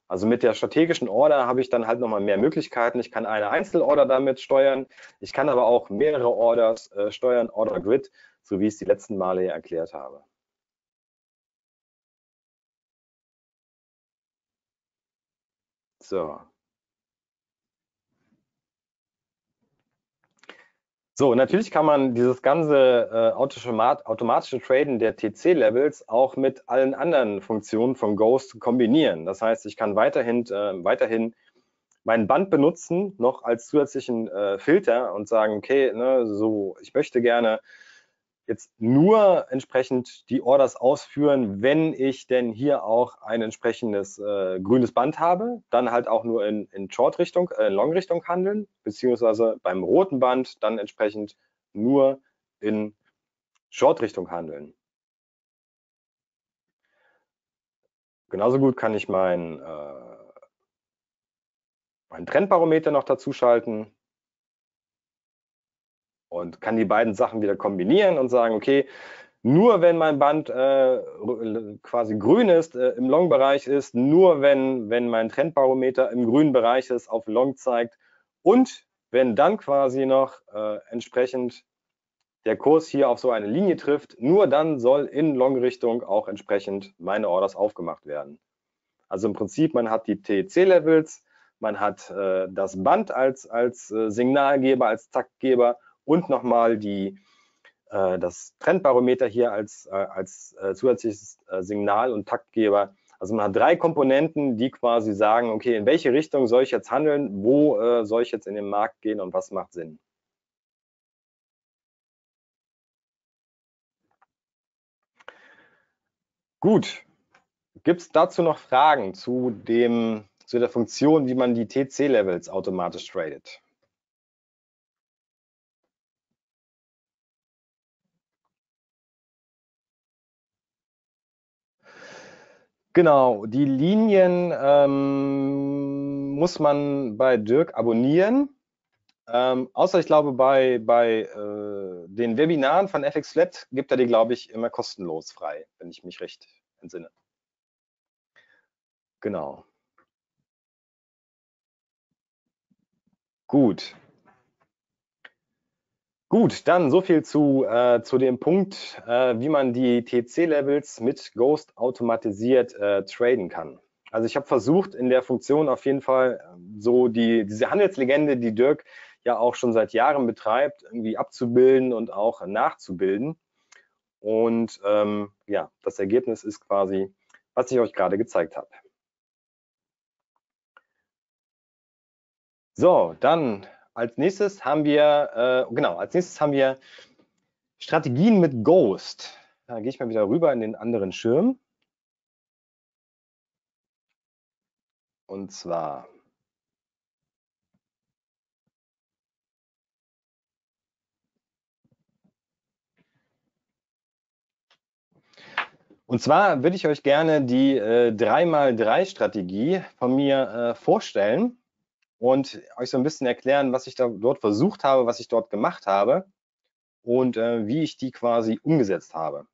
Also mit der strategischen Order habe ich dann halt nochmal mehr Möglichkeiten. Ich kann eine Einzelorder damit steuern. Ich kann aber auch mehrere Orders äh, steuern, Order Grid, so wie ich es die letzten Male hier erklärt habe. So. So, natürlich kann man dieses ganze äh, automatische Traden der TC-Levels auch mit allen anderen Funktionen von Ghost kombinieren. Das heißt, ich kann weiterhin, äh, weiterhin mein Band benutzen, noch als zusätzlichen äh, Filter und sagen, okay, ne, so, ich möchte gerne jetzt nur entsprechend die Orders ausführen, wenn ich denn hier auch ein entsprechendes äh, grünes Band habe, dann halt auch nur in, in Short-Richtung, äh, Long-Richtung handeln, beziehungsweise beim roten Band dann entsprechend nur in Short-Richtung handeln. Genauso gut kann ich mein, äh, mein Trendbarometer noch dazu schalten und kann die beiden Sachen wieder kombinieren und sagen, okay, nur wenn mein Band äh, quasi grün ist, äh, im Long-Bereich ist, nur wenn, wenn mein Trendbarometer im grünen Bereich ist, auf Long zeigt und wenn dann quasi noch äh, entsprechend der Kurs hier auf so eine Linie trifft, nur dann soll in Long-Richtung auch entsprechend meine Orders aufgemacht werden. Also im Prinzip, man hat die TEC-Levels, man hat äh, das Band als, als äh, Signalgeber, als Taktgeber und nochmal die, äh, das Trendbarometer hier als, äh, als äh, zusätzliches äh, Signal und Taktgeber. Also man hat drei Komponenten, die quasi sagen, okay, in welche Richtung soll ich jetzt handeln, wo äh, soll ich jetzt in den Markt gehen und was macht Sinn. Gut, gibt es dazu noch Fragen zu, dem, zu der Funktion, wie man die TC-Levels automatisch tradet? Genau, die Linien ähm, muss man bei Dirk abonnieren. Ähm, außer ich glaube, bei, bei äh, den Webinaren von FX Flat gibt er die, glaube ich, immer kostenlos frei, wenn ich mich recht entsinne. Genau. Gut. Gut, dann so viel zu, äh, zu dem Punkt, äh, wie man die TC-Levels mit Ghost automatisiert äh, traden kann. Also ich habe versucht, in der Funktion auf jeden Fall ähm, so die, diese Handelslegende, die Dirk ja auch schon seit Jahren betreibt, irgendwie abzubilden und auch nachzubilden. Und ähm, ja, das Ergebnis ist quasi, was ich euch gerade gezeigt habe. So, dann als nächstes haben wir, äh, genau, als nächstes haben wir Strategien mit Ghost. Da gehe ich mal wieder rüber in den anderen Schirm. Und zwar Und zwar würde ich euch gerne die äh, 3x3-Strategie von mir äh, vorstellen und euch so ein bisschen erklären, was ich da dort versucht habe, was ich dort gemacht habe und äh, wie ich die quasi umgesetzt habe.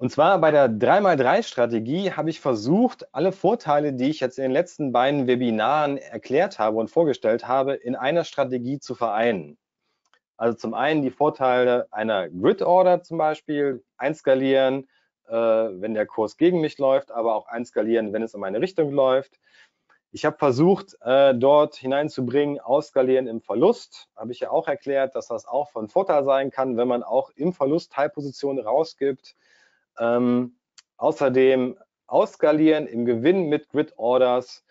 Und zwar bei der 3x3-Strategie habe ich versucht, alle Vorteile, die ich jetzt in den letzten beiden Webinaren erklärt habe und vorgestellt habe, in einer Strategie zu vereinen. Also zum einen die Vorteile einer Grid-Order zum Beispiel, einskalieren, äh, wenn der Kurs gegen mich läuft, aber auch einskalieren, wenn es in meine Richtung läuft. Ich habe versucht, äh, dort hineinzubringen, ausskalieren im Verlust. Habe ich ja auch erklärt, dass das auch von Vorteil sein kann, wenn man auch im Verlust Teilpositionen rausgibt. Ähm, außerdem ausskalieren im Gewinn mit Grid Orders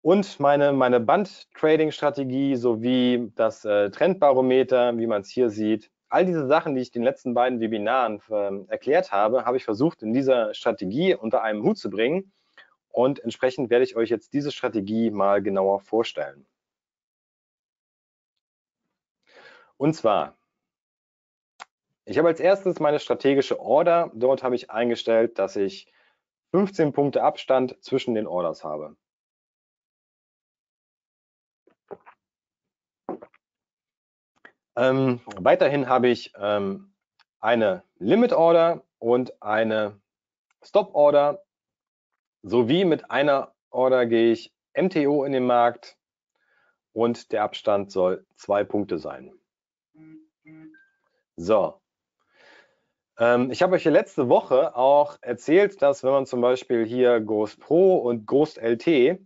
und meine, meine Band-Trading-Strategie sowie das äh, Trendbarometer, wie man es hier sieht. All diese Sachen, die ich in den letzten beiden Webinaren äh, erklärt habe, habe ich versucht, in dieser Strategie unter einem Hut zu bringen. Und entsprechend werde ich euch jetzt diese Strategie mal genauer vorstellen. Und zwar, ich habe als erstes meine strategische Order. Dort habe ich eingestellt, dass ich 15 Punkte Abstand zwischen den Orders habe. Ähm, weiterhin habe ich ähm, eine Limit Order und eine Stop Order sowie mit einer Order gehe ich MTO in den Markt und der Abstand soll zwei Punkte sein. So. Ähm, ich habe euch letzte Woche auch erzählt, dass wenn man zum Beispiel hier Ghost Pro und Ghost LT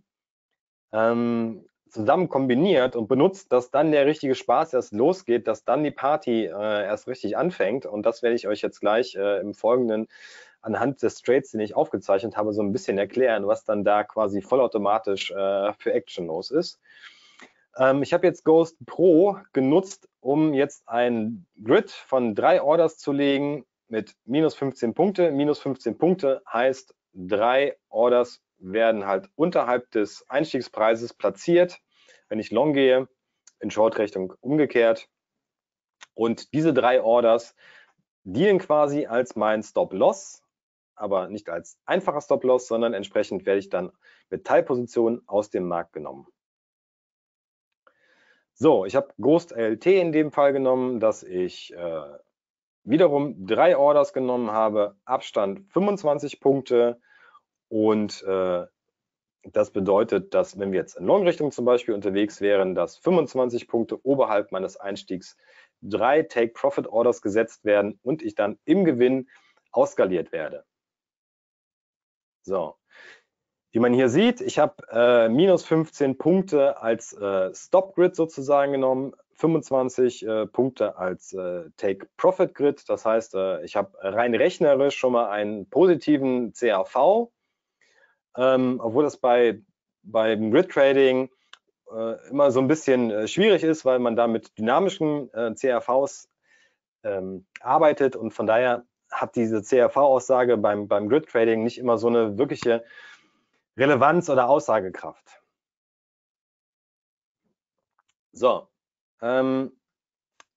ähm, zusammen kombiniert und benutzt, dass dann der richtige Spaß erst losgeht, dass dann die Party äh, erst richtig anfängt. Und das werde ich euch jetzt gleich äh, im Folgenden anhand des Trades, den ich aufgezeichnet habe, so ein bisschen erklären, was dann da quasi vollautomatisch äh, für Action los ist. Ähm, ich habe jetzt Ghost Pro genutzt, um jetzt ein Grid von drei Orders zu legen mit minus 15 Punkte. Minus 15 Punkte heißt drei Orders werden halt unterhalb des Einstiegspreises platziert, wenn ich long gehe, in Short-Richtung umgekehrt. Und diese drei Orders dienen quasi als mein Stop-Loss, aber nicht als einfacher Stop-Loss, sondern entsprechend werde ich dann mit Teilpositionen aus dem Markt genommen. So, ich habe Ghost LT in dem Fall genommen, dass ich äh, wiederum drei Orders genommen habe, Abstand 25 Punkte, und äh, das bedeutet, dass wenn wir jetzt in Long-Richtung zum Beispiel unterwegs wären, dass 25 Punkte oberhalb meines Einstiegs drei Take-Profit-Orders gesetzt werden und ich dann im Gewinn ausskaliert werde. So, wie man hier sieht, ich habe äh, minus 15 Punkte als äh, Stop-Grid sozusagen genommen, 25 äh, Punkte als äh, Take-Profit-Grid. Das heißt, äh, ich habe rein rechnerisch schon mal einen positiven CAV ähm, obwohl das bei beim Grid Trading äh, immer so ein bisschen äh, schwierig ist, weil man da mit dynamischen CRVs ähm, arbeitet. Und von daher hat diese CRV-Aussage beim, beim Grid Trading nicht immer so eine wirkliche Relevanz oder Aussagekraft. So, ähm,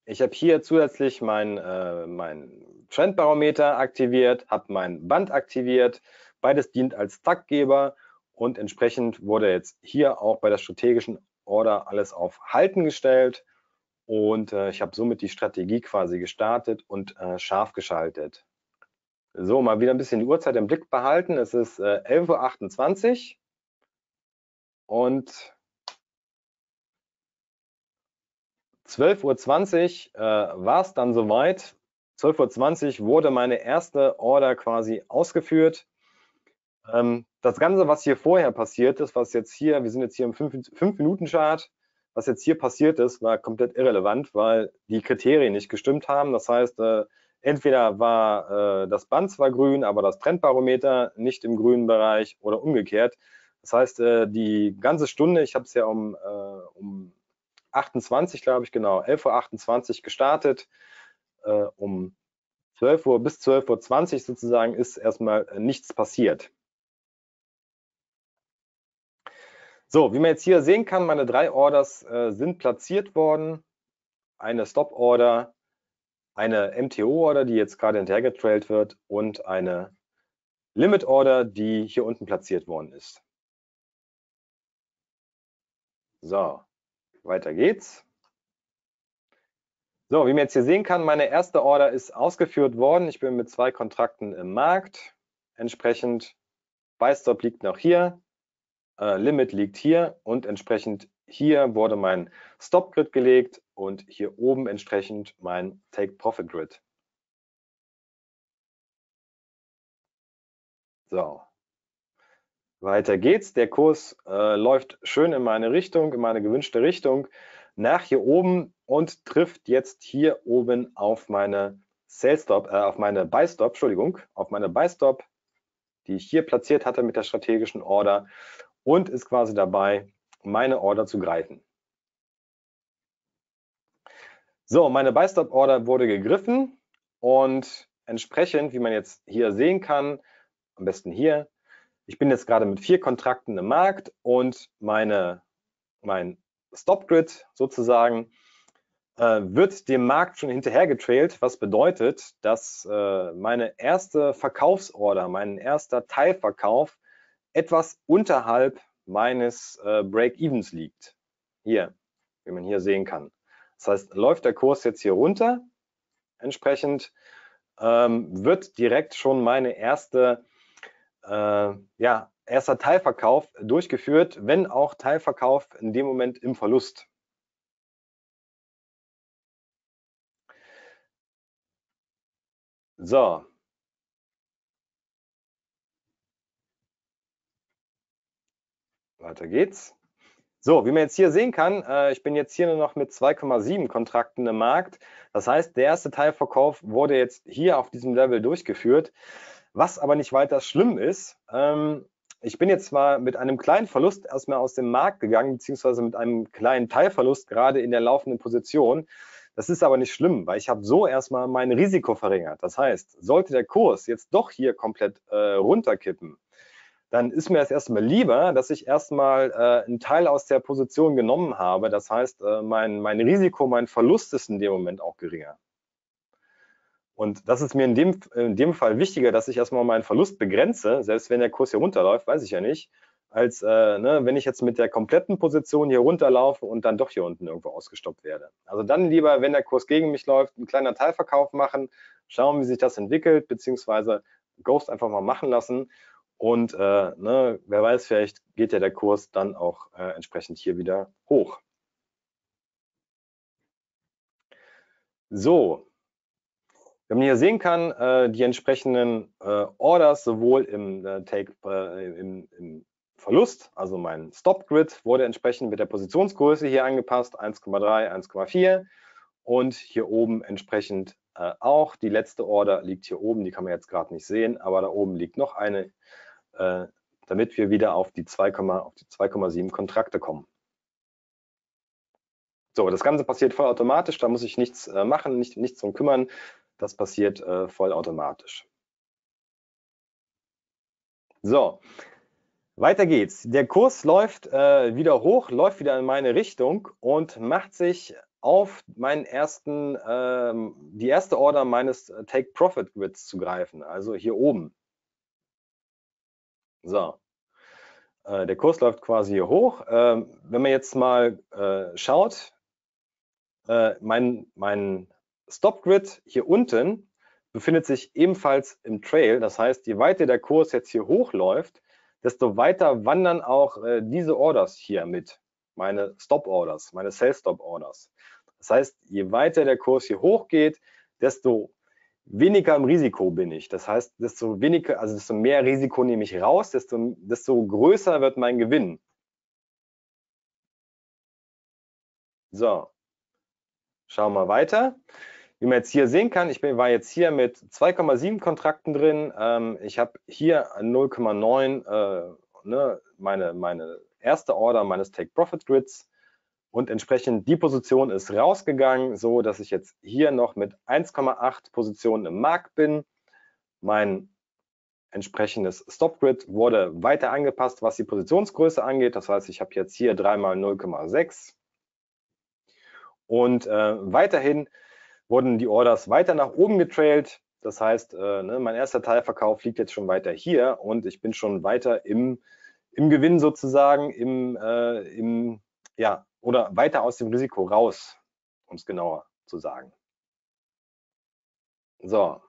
ich habe hier zusätzlich mein, äh, mein Trendbarometer aktiviert, habe mein Band aktiviert Beides dient als Taktgeber und entsprechend wurde jetzt hier auch bei der strategischen Order alles auf Halten gestellt und äh, ich habe somit die Strategie quasi gestartet und äh, scharf geschaltet. So, mal wieder ein bisschen die Uhrzeit im Blick behalten. Es ist äh, 11.28 Uhr und 12.20 Uhr äh, war es dann soweit. 12.20 Uhr wurde meine erste Order quasi ausgeführt. Ähm, das Ganze, was hier vorher passiert ist, was jetzt hier, wir sind jetzt hier im 5-Minuten-Chart, was jetzt hier passiert ist, war komplett irrelevant, weil die Kriterien nicht gestimmt haben. Das heißt, äh, entweder war äh, das Band zwar grün, aber das Trendbarometer nicht im grünen Bereich oder umgekehrt. Das heißt, äh, die ganze Stunde, ich habe es ja um, äh, um 28, glaube ich, genau, 11.28 Uhr gestartet, äh, um 12 Uhr bis 12.20 Uhr sozusagen ist erstmal nichts passiert. So, wie man jetzt hier sehen kann, meine drei Orders äh, sind platziert worden. Eine Stop-Order, eine MTO-Order, die jetzt gerade hinterhergetrailt wird und eine Limit-Order, die hier unten platziert worden ist. So, weiter geht's. So, wie man jetzt hier sehen kann, meine erste Order ist ausgeführt worden. Ich bin mit zwei Kontrakten im Markt. Entsprechend Buy Stop liegt noch hier, äh, Limit liegt hier und entsprechend hier wurde mein Stop Grid gelegt und hier oben entsprechend mein Take Profit Grid. So, weiter geht's. Der Kurs äh, läuft schön in meine Richtung, in meine gewünschte Richtung, nach hier oben und trifft jetzt hier oben auf meine Sell Stop, äh, auf meine Buy Stop, Entschuldigung, auf meine Buy Stop, die ich hier platziert hatte mit der strategischen Order und ist quasi dabei, meine Order zu greifen. So, meine Buy Stop Order wurde gegriffen und entsprechend, wie man jetzt hier sehen kann, am besten hier, ich bin jetzt gerade mit vier Kontrakten im Markt und meine, mein Stop Grid sozusagen äh, wird dem Markt schon hinterher getrailt, was bedeutet, dass äh, meine erste Verkaufsorder, mein erster Teilverkauf etwas unterhalb meines äh, Break-Evens liegt. Hier, wie man hier sehen kann. Das heißt, läuft der Kurs jetzt hier runter, entsprechend ähm, wird direkt schon meine erste, äh, ja, erster Teilverkauf durchgeführt, wenn auch Teilverkauf in dem Moment im Verlust. So. Weiter geht's. So, wie man jetzt hier sehen kann, äh, ich bin jetzt hier nur noch mit 2,7 Kontrakten im Markt. Das heißt, der erste Teilverkauf wurde jetzt hier auf diesem Level durchgeführt, was aber nicht weiter schlimm ist. Ähm, ich bin jetzt zwar mit einem kleinen Verlust erstmal aus dem Markt gegangen, beziehungsweise mit einem kleinen Teilverlust gerade in der laufenden Position. Das ist aber nicht schlimm, weil ich habe so erstmal mein Risiko verringert. Das heißt, sollte der Kurs jetzt doch hier komplett äh, runterkippen, dann ist mir das erstmal lieber, dass ich erstmal äh, einen Teil aus der Position genommen habe. Das heißt, äh, mein, mein Risiko, mein Verlust ist in dem Moment auch geringer. Und das ist mir in dem, in dem Fall wichtiger, dass ich erstmal meinen Verlust begrenze, selbst wenn der Kurs hier runterläuft, weiß ich ja nicht, als äh, ne, wenn ich jetzt mit der kompletten Position hier runterlaufe und dann doch hier unten irgendwo ausgestoppt werde. Also dann lieber, wenn der Kurs gegen mich läuft, einen kleinen Teilverkauf machen, schauen, wie sich das entwickelt, beziehungsweise Ghost einfach mal machen lassen. Und äh, ne, wer weiß, vielleicht geht ja der Kurs dann auch äh, entsprechend hier wieder hoch. So, wenn man hier sehen kann, äh, die entsprechenden äh, Orders sowohl im äh, Take, äh, im, im Verlust, also mein Stop Grid wurde entsprechend mit der Positionsgröße hier angepasst, 1,3, 1,4 und hier oben entsprechend äh, auch. Die letzte Order liegt hier oben, die kann man jetzt gerade nicht sehen, aber da oben liegt noch eine, äh, damit wir wieder auf die 2,7 Kontrakte kommen. So, das Ganze passiert vollautomatisch, da muss ich nichts äh, machen, nicht, nichts drum kümmern. Das passiert äh, vollautomatisch. So, weiter geht's. Der Kurs läuft äh, wieder hoch, läuft wieder in meine Richtung und macht sich auf meinen ersten, ähm, die erste Order meines äh, Take Profit Grids zu greifen, also hier oben. So, äh, der Kurs läuft quasi hier hoch. Ähm, wenn man jetzt mal äh, schaut, äh, mein, mein Stop Grid hier unten befindet sich ebenfalls im Trail. Das heißt, je weiter der Kurs jetzt hier hochläuft, desto weiter wandern auch äh, diese Orders hier mit, meine Stop-Orders, meine Sell-Stop-Orders. Das heißt, je weiter der Kurs hier hochgeht, desto weniger im Risiko bin ich. Das heißt, desto weniger, also desto mehr Risiko nehme ich raus, desto, desto größer wird mein Gewinn. So, schauen wir weiter. Wie man jetzt hier sehen kann, ich war jetzt hier mit 2,7 Kontrakten drin. Ähm, ich habe hier 0,9 äh, ne, meine, meine erste Order meines Take-Profit-Grids und entsprechend die Position ist rausgegangen, so dass ich jetzt hier noch mit 1,8 Positionen im Markt bin. Mein entsprechendes Stop-Grid wurde weiter angepasst, was die Positionsgröße angeht. Das heißt, ich habe jetzt hier 3 mal 0,6 und äh, weiterhin wurden die Orders weiter nach oben getrailt. Das heißt, äh, ne, mein erster Teilverkauf liegt jetzt schon weiter hier und ich bin schon weiter im, im Gewinn sozusagen, im, äh, im, ja, oder weiter aus dem Risiko raus, um es genauer zu sagen. So,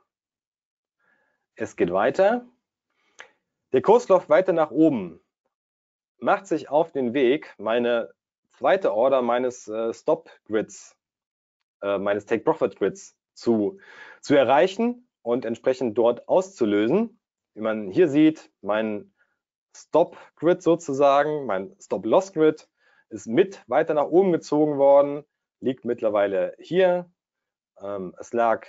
es geht weiter. Der Kurs läuft weiter nach oben, macht sich auf den Weg, meine zweite Order meines äh, Stop-Grids, äh, meines Take-Profit-Grids zu, zu erreichen und entsprechend dort auszulösen. Wie man hier sieht, mein Stop-Grid sozusagen, mein Stop-Loss-Grid ist mit weiter nach oben gezogen worden, liegt mittlerweile hier. Ähm, es lag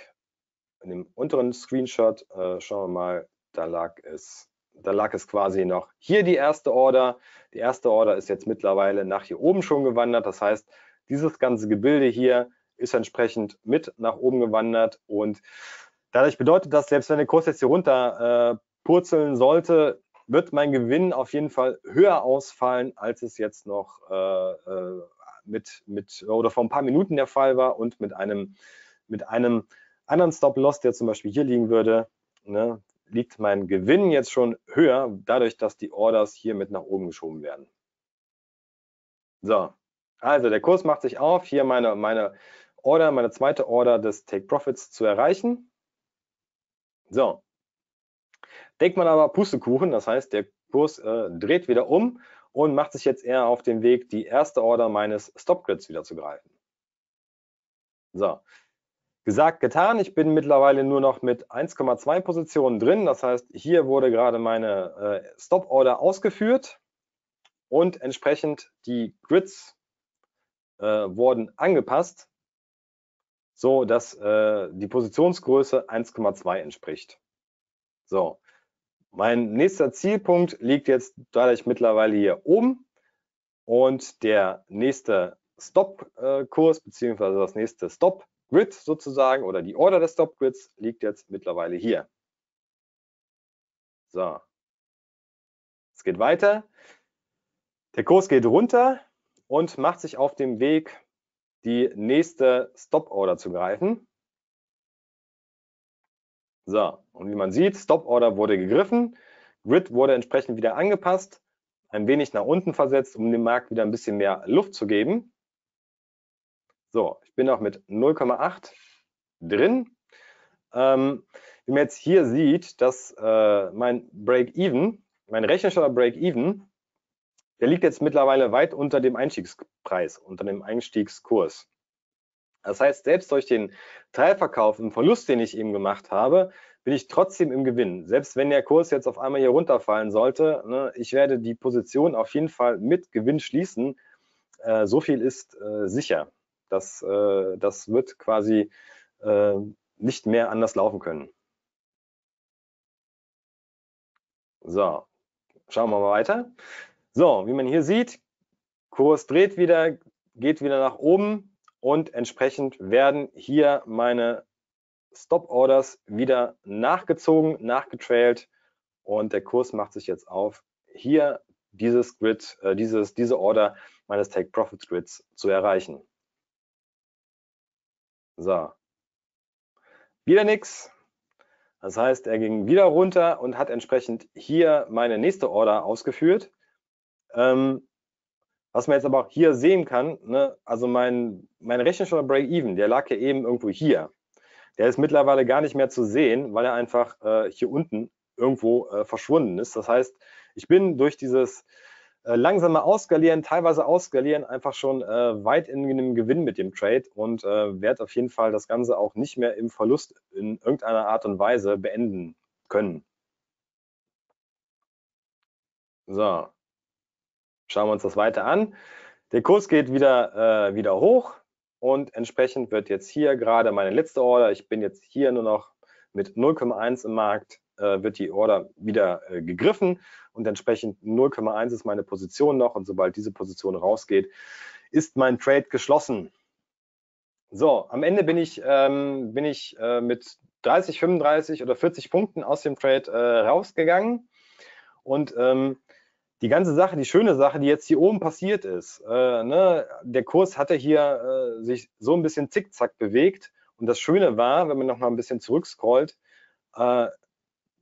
in dem unteren Screenshot, äh, schauen wir mal, da lag es da lag es quasi noch hier die erste Order. Die erste Order ist jetzt mittlerweile nach hier oben schon gewandert. Das heißt, dieses ganze Gebilde hier ist entsprechend mit nach oben gewandert und dadurch bedeutet das, selbst wenn der Kurs jetzt hier runter äh, purzeln sollte, wird mein Gewinn auf jeden Fall höher ausfallen, als es jetzt noch äh, äh mit, mit oder vor ein paar Minuten der Fall war und mit einem, mit einem anderen Stop-Loss, der zum Beispiel hier liegen würde, ne, liegt mein Gewinn jetzt schon höher, dadurch, dass die Orders hier mit nach oben geschoben werden. So, also der Kurs macht sich auf, hier meine, meine Order, meine zweite Order des Take Profits zu erreichen. So, denkt man aber Pustekuchen, das heißt, der Kurs äh, dreht wieder um und macht sich jetzt eher auf den Weg, die erste Order meines Stop Grids wieder zu greifen. So, Gesagt, getan. Ich bin mittlerweile nur noch mit 1,2 Positionen drin. Das heißt, hier wurde gerade meine äh, Stop-Order ausgeführt und entsprechend die Grids äh, wurden angepasst, so dass äh, die Positionsgröße 1,2 entspricht. So, mein nächster Zielpunkt liegt jetzt dadurch mittlerweile hier oben und der nächste Stop-Kurs beziehungsweise das nächste Stop Grid sozusagen oder die Order des Stop Grids liegt jetzt mittlerweile hier. So, es geht weiter. Der Kurs geht runter und macht sich auf dem Weg, die nächste Stop Order zu greifen. So, und wie man sieht, Stop Order wurde gegriffen, Grid wurde entsprechend wieder angepasst, ein wenig nach unten versetzt, um dem Markt wieder ein bisschen mehr Luft zu geben. So, ich bin auch mit 0,8 drin. Ähm, wie man jetzt hier sieht, dass äh, mein Break-Even, mein Rechenschauer Break-Even, der liegt jetzt mittlerweile weit unter dem Einstiegspreis, unter dem Einstiegskurs. Das heißt, selbst durch den Teilverkauf im Verlust, den ich eben gemacht habe, bin ich trotzdem im Gewinn. Selbst wenn der Kurs jetzt auf einmal hier runterfallen sollte, ne, ich werde die Position auf jeden Fall mit Gewinn schließen. Äh, so viel ist äh, sicher. Das, äh, das wird quasi äh, nicht mehr anders laufen können. So, schauen wir mal weiter. So, wie man hier sieht, Kurs dreht wieder, geht wieder nach oben und entsprechend werden hier meine Stop-Orders wieder nachgezogen, nachgetrailt und der Kurs macht sich jetzt auf, hier dieses Grid, äh, dieses, diese Order meines Take Profits Grids zu erreichen. So. Wieder nichts. Das heißt, er ging wieder runter und hat entsprechend hier meine nächste Order ausgeführt. Ähm, was man jetzt aber auch hier sehen kann, ne, also mein, mein Rechenschauer Break-Even, der lag ja eben irgendwo hier. Der ist mittlerweile gar nicht mehr zu sehen, weil er einfach äh, hier unten irgendwo äh, verschwunden ist. Das heißt, ich bin durch dieses äh, langsamer ausskalieren, teilweise ausskalieren, einfach schon äh, weit in einem Gewinn mit dem Trade und äh, werde auf jeden Fall das Ganze auch nicht mehr im Verlust in irgendeiner Art und Weise beenden können. So, schauen wir uns das weiter an. Der Kurs geht wieder, äh, wieder hoch und entsprechend wird jetzt hier gerade meine letzte Order, ich bin jetzt hier nur noch mit 0,1 im Markt, äh, wird die Order wieder äh, gegriffen und entsprechend 0,1 ist meine Position noch und sobald diese Position rausgeht, ist mein Trade geschlossen. So, am Ende bin ich, ähm, bin ich äh, mit 30, 35 oder 40 Punkten aus dem Trade äh, rausgegangen und ähm, die ganze Sache, die schöne Sache, die jetzt hier oben passiert ist, äh, ne, der Kurs hatte hier äh, sich so ein bisschen zickzack bewegt und das Schöne war, wenn man noch mal ein bisschen zurückscrollt, äh,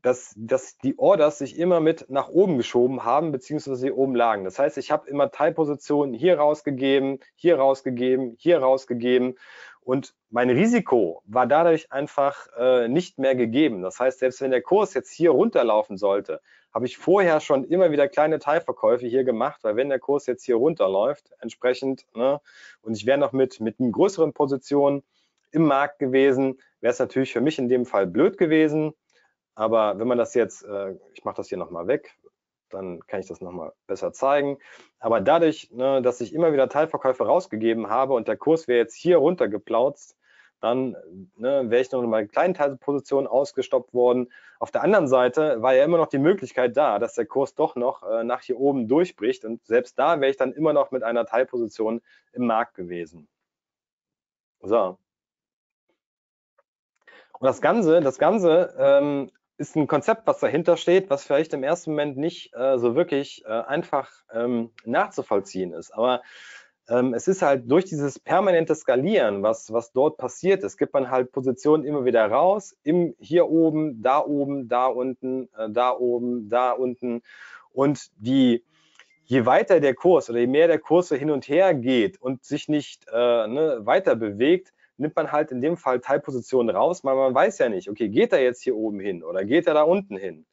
dass, dass die Orders sich immer mit nach oben geschoben haben, beziehungsweise hier oben lagen. Das heißt, ich habe immer Teilpositionen hier rausgegeben, hier rausgegeben, hier rausgegeben und mein Risiko war dadurch einfach äh, nicht mehr gegeben. Das heißt, selbst wenn der Kurs jetzt hier runterlaufen sollte, habe ich vorher schon immer wieder kleine Teilverkäufe hier gemacht, weil wenn der Kurs jetzt hier runterläuft, entsprechend, ne, und ich wäre noch mit, mit größeren Position im Markt gewesen, wäre es natürlich für mich in dem Fall blöd gewesen. Aber wenn man das jetzt, äh, ich mache das hier nochmal weg, dann kann ich das nochmal besser zeigen. Aber dadurch, ne, dass ich immer wieder Teilverkäufe rausgegeben habe und der Kurs wäre jetzt hier runtergeplautzt, dann ne, wäre ich noch mal in kleinen Teilpositionen ausgestoppt worden. Auf der anderen Seite war ja immer noch die Möglichkeit da, dass der Kurs doch noch äh, nach hier oben durchbricht und selbst da wäre ich dann immer noch mit einer Teilposition im Markt gewesen. So. Und das Ganze, das Ganze ähm, ist ein Konzept, was dahinter steht, was vielleicht im ersten Moment nicht äh, so wirklich äh, einfach ähm, nachzuvollziehen ist. Aber ähm, es ist halt durch dieses permanente Skalieren, was, was dort passiert ist, gibt man halt Positionen immer wieder raus, im, hier oben, da oben, da unten, äh, da oben, da unten. Und die, je weiter der Kurs oder je mehr der Kurs hin und her geht und sich nicht äh, ne, weiter bewegt, nimmt man halt in dem Fall Teilpositionen raus, weil man weiß ja nicht, okay, geht er jetzt hier oben hin oder geht er da unten hin?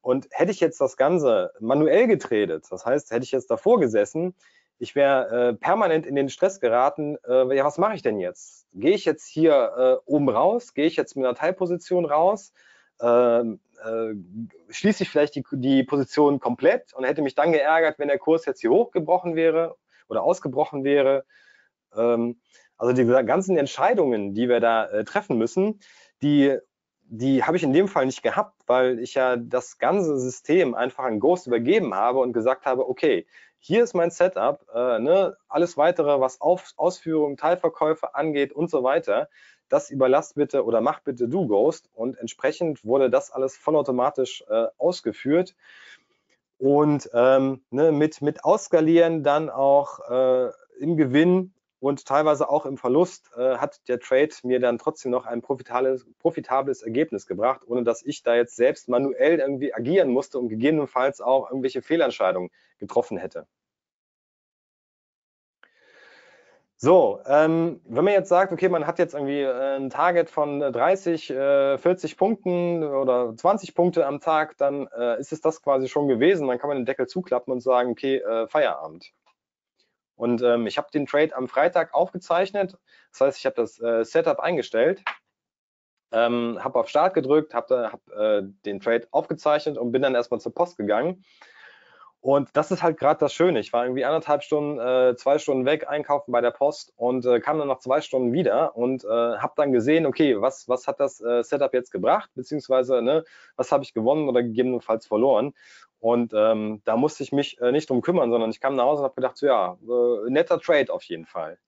Und hätte ich jetzt das Ganze manuell getradet, das heißt, hätte ich jetzt davor gesessen, ich wäre äh, permanent in den Stress geraten, äh, ja, was mache ich denn jetzt? Gehe ich jetzt hier äh, oben raus? Gehe ich jetzt mit einer Teilposition raus? Ähm, äh, schließe ich vielleicht die, die Position komplett und hätte mich dann geärgert, wenn der Kurs jetzt hier hochgebrochen wäre oder ausgebrochen wäre. Ähm, also die ganzen Entscheidungen, die wir da äh, treffen müssen, die, die habe ich in dem Fall nicht gehabt, weil ich ja das ganze System einfach an Ghost übergeben habe und gesagt habe, okay, hier ist mein Setup, äh, ne, alles weitere, was Auf, Ausführung, Teilverkäufe angeht und so weiter, das überlasst bitte oder mach bitte du Ghost und entsprechend wurde das alles vollautomatisch äh, ausgeführt. Und ähm, ne, mit, mit Ausskalieren dann auch äh, im Gewinn und teilweise auch im Verlust äh, hat der Trade mir dann trotzdem noch ein profitables, profitables Ergebnis gebracht, ohne dass ich da jetzt selbst manuell irgendwie agieren musste und gegebenenfalls auch irgendwelche Fehlentscheidungen getroffen hätte. So, ähm, wenn man jetzt sagt, okay, man hat jetzt irgendwie äh, ein Target von 30, äh, 40 Punkten oder 20 Punkte am Tag, dann äh, ist es das quasi schon gewesen. Dann kann man den Deckel zuklappen und sagen, okay, äh, Feierabend. Und ähm, ich habe den Trade am Freitag aufgezeichnet. Das heißt, ich habe das äh, Setup eingestellt, ähm, habe auf Start gedrückt, habe hab, äh, den Trade aufgezeichnet und bin dann erstmal zur Post gegangen. Und das ist halt gerade das Schöne. Ich war irgendwie anderthalb Stunden, äh, zwei Stunden weg einkaufen bei der Post und äh, kam dann nach zwei Stunden wieder und äh, habe dann gesehen, okay, was, was hat das äh, Setup jetzt gebracht, beziehungsweise ne, was habe ich gewonnen oder gegebenenfalls verloren. Und ähm, da musste ich mich äh, nicht drum kümmern, sondern ich kam nach Hause und habe gedacht, so, ja, äh, netter Trade auf jeden Fall.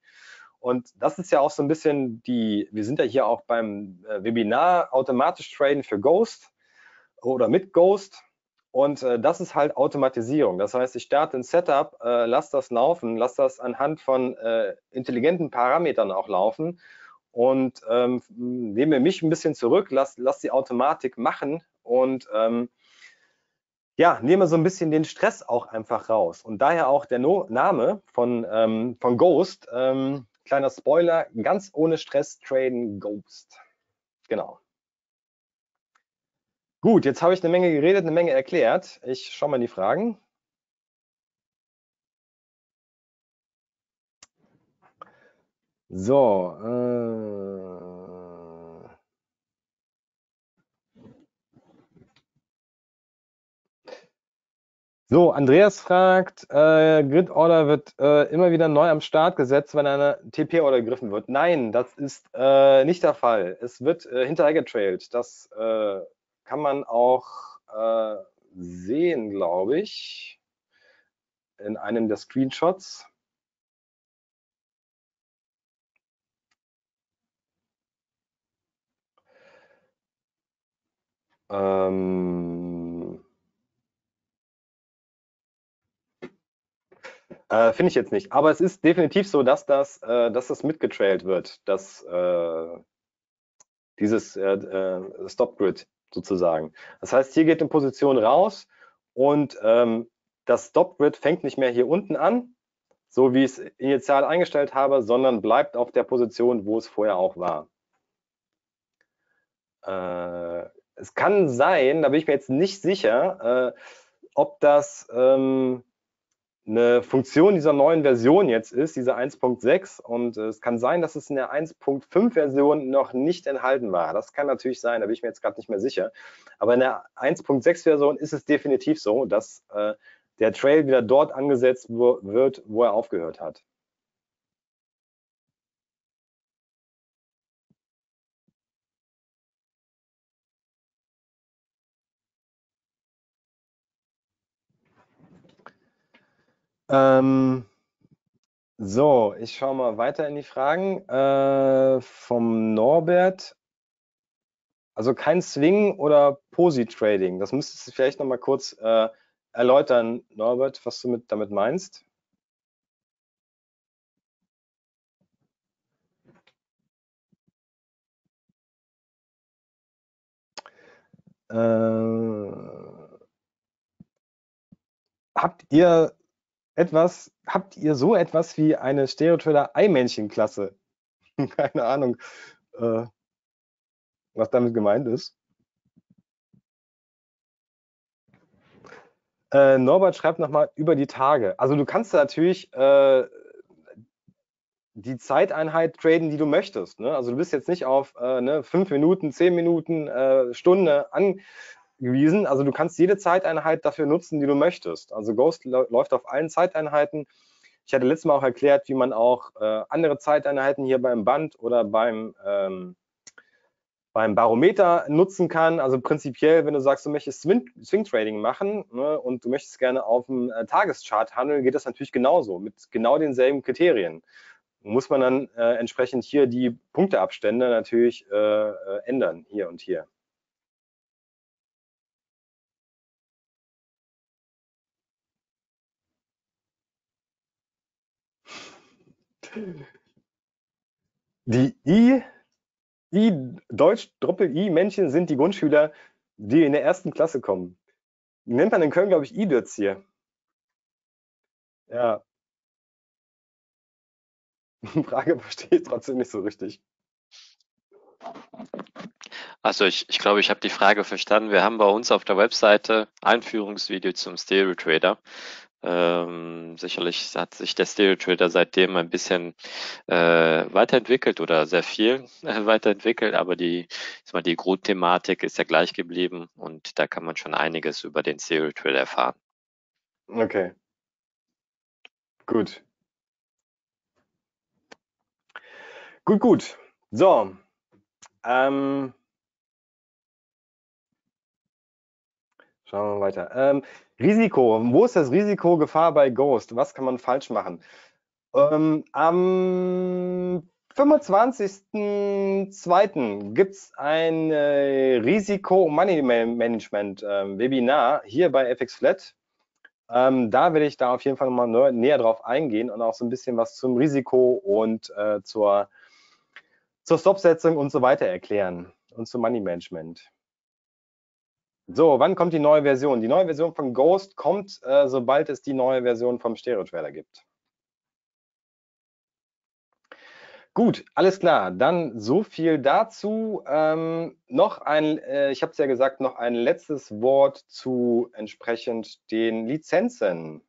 Und das ist ja auch so ein bisschen die, wir sind ja hier auch beim äh, Webinar automatisch traden für Ghost oder mit Ghost. Und äh, das ist halt Automatisierung. Das heißt, ich starte ein Setup, äh, lasse das laufen, lasse das anhand von äh, intelligenten Parametern auch laufen und ähm, nehme mich ein bisschen zurück, lasse lass die Automatik machen und ähm, ja, nehme so ein bisschen den Stress auch einfach raus. Und daher auch der no Name von, ähm, von Ghost. Ähm, kleiner Spoiler, ganz ohne Stress traden Ghost. Genau. Gut, jetzt habe ich eine Menge geredet, eine Menge erklärt. Ich schaue mal in die Fragen. So, äh, So, Andreas fragt, äh, Grid-Order wird äh, immer wieder neu am Start gesetzt, wenn eine TP-Order gegriffen wird. Nein, das ist äh, nicht der Fall. Es wird äh, hinterher getrailt. Das, äh, kann man auch äh, sehen, glaube ich, in einem der Screenshots. Ähm, äh, Finde ich jetzt nicht. Aber es ist definitiv so, dass das, äh, dass das mitgetrailt wird, dass äh, dieses äh, äh, Stop-Grid sozusagen. Das heißt, hier geht eine Position raus und ähm, das Stop-Grid fängt nicht mehr hier unten an, so wie ich es initial eingestellt habe, sondern bleibt auf der Position, wo es vorher auch war. Äh, es kann sein, da bin ich mir jetzt nicht sicher, äh, ob das ähm, eine Funktion dieser neuen Version jetzt ist, diese 1.6. Und äh, es kann sein, dass es in der 1.5 Version noch nicht enthalten war. Das kann natürlich sein, da bin ich mir jetzt gerade nicht mehr sicher. Aber in der 1.6 Version ist es definitiv so, dass äh, der Trail wieder dort angesetzt wird, wo er aufgehört hat. Ähm, so, ich schaue mal weiter in die Fragen. Äh, vom Norbert. Also kein Swing oder Posi-Trading. Das müsstest du vielleicht noch mal kurz äh, erläutern, Norbert, was du mit, damit meinst. Äh, habt ihr etwas, habt ihr so etwas wie eine Stereotrader Eimännchen-Klasse? Keine Ahnung, äh, was damit gemeint ist. Äh, Norbert schreibt nochmal über die Tage. Also du kannst natürlich äh, die Zeiteinheit traden, die du möchtest. Ne? Also du bist jetzt nicht auf äh, ne, fünf Minuten, zehn Minuten, äh, Stunde an, gewiesen. Also du kannst jede Zeiteinheit dafür nutzen, die du möchtest. Also Ghost läuft auf allen Zeiteinheiten. Ich hatte letztes Mal auch erklärt, wie man auch äh, andere Zeiteinheiten hier beim Band oder beim, ähm, beim Barometer nutzen kann. Also prinzipiell, wenn du sagst, du möchtest Swing, Swing Trading machen ne, und du möchtest gerne auf dem äh, Tageschart handeln, geht das natürlich genauso, mit genau denselben Kriterien. Muss man dann äh, entsprechend hier die Punkteabstände natürlich äh, äh, ändern, hier und hier. Die I, I Deutsch Doppel-I-Männchen sind die Grundschüler, die in der ersten Klasse kommen. Nennt man in Köln, glaube ich, I-Dürz hier. Ja. Frage verstehe ich trotzdem nicht so richtig. Also ich, ich glaube, ich habe die Frage verstanden. Wir haben bei uns auf der Webseite Einführungsvideo zum Stereo Trader. Ähm, sicherlich hat sich der Stereo Trader seitdem ein bisschen äh, weiterentwickelt oder sehr viel äh, weiterentwickelt, aber die, mal, die Grundthematik ist ja gleich geblieben und da kann man schon einiges über den Stereo Trader erfahren. Okay. Gut. Gut, gut. So. Ähm, Schauen wir weiter. Ähm, Risiko. Wo ist das Risiko, Gefahr bei Ghost? Was kann man falsch machen? Ähm, am 25.02. gibt es ein äh, Risiko-Money-Management-Webinar äh, hier bei FX Flat. Ähm, da werde ich da auf jeden Fall nochmal näher drauf eingehen und auch so ein bisschen was zum Risiko und äh, zur, zur Stopsetzung und so weiter erklären und zum Money Management. So, wann kommt die neue Version? Die neue Version von Ghost kommt, äh, sobald es die neue Version vom Stereo-Trailer gibt. Gut, alles klar. Dann so viel dazu. Ähm, noch ein, äh, ich habe es ja gesagt, noch ein letztes Wort zu entsprechend den Lizenzen.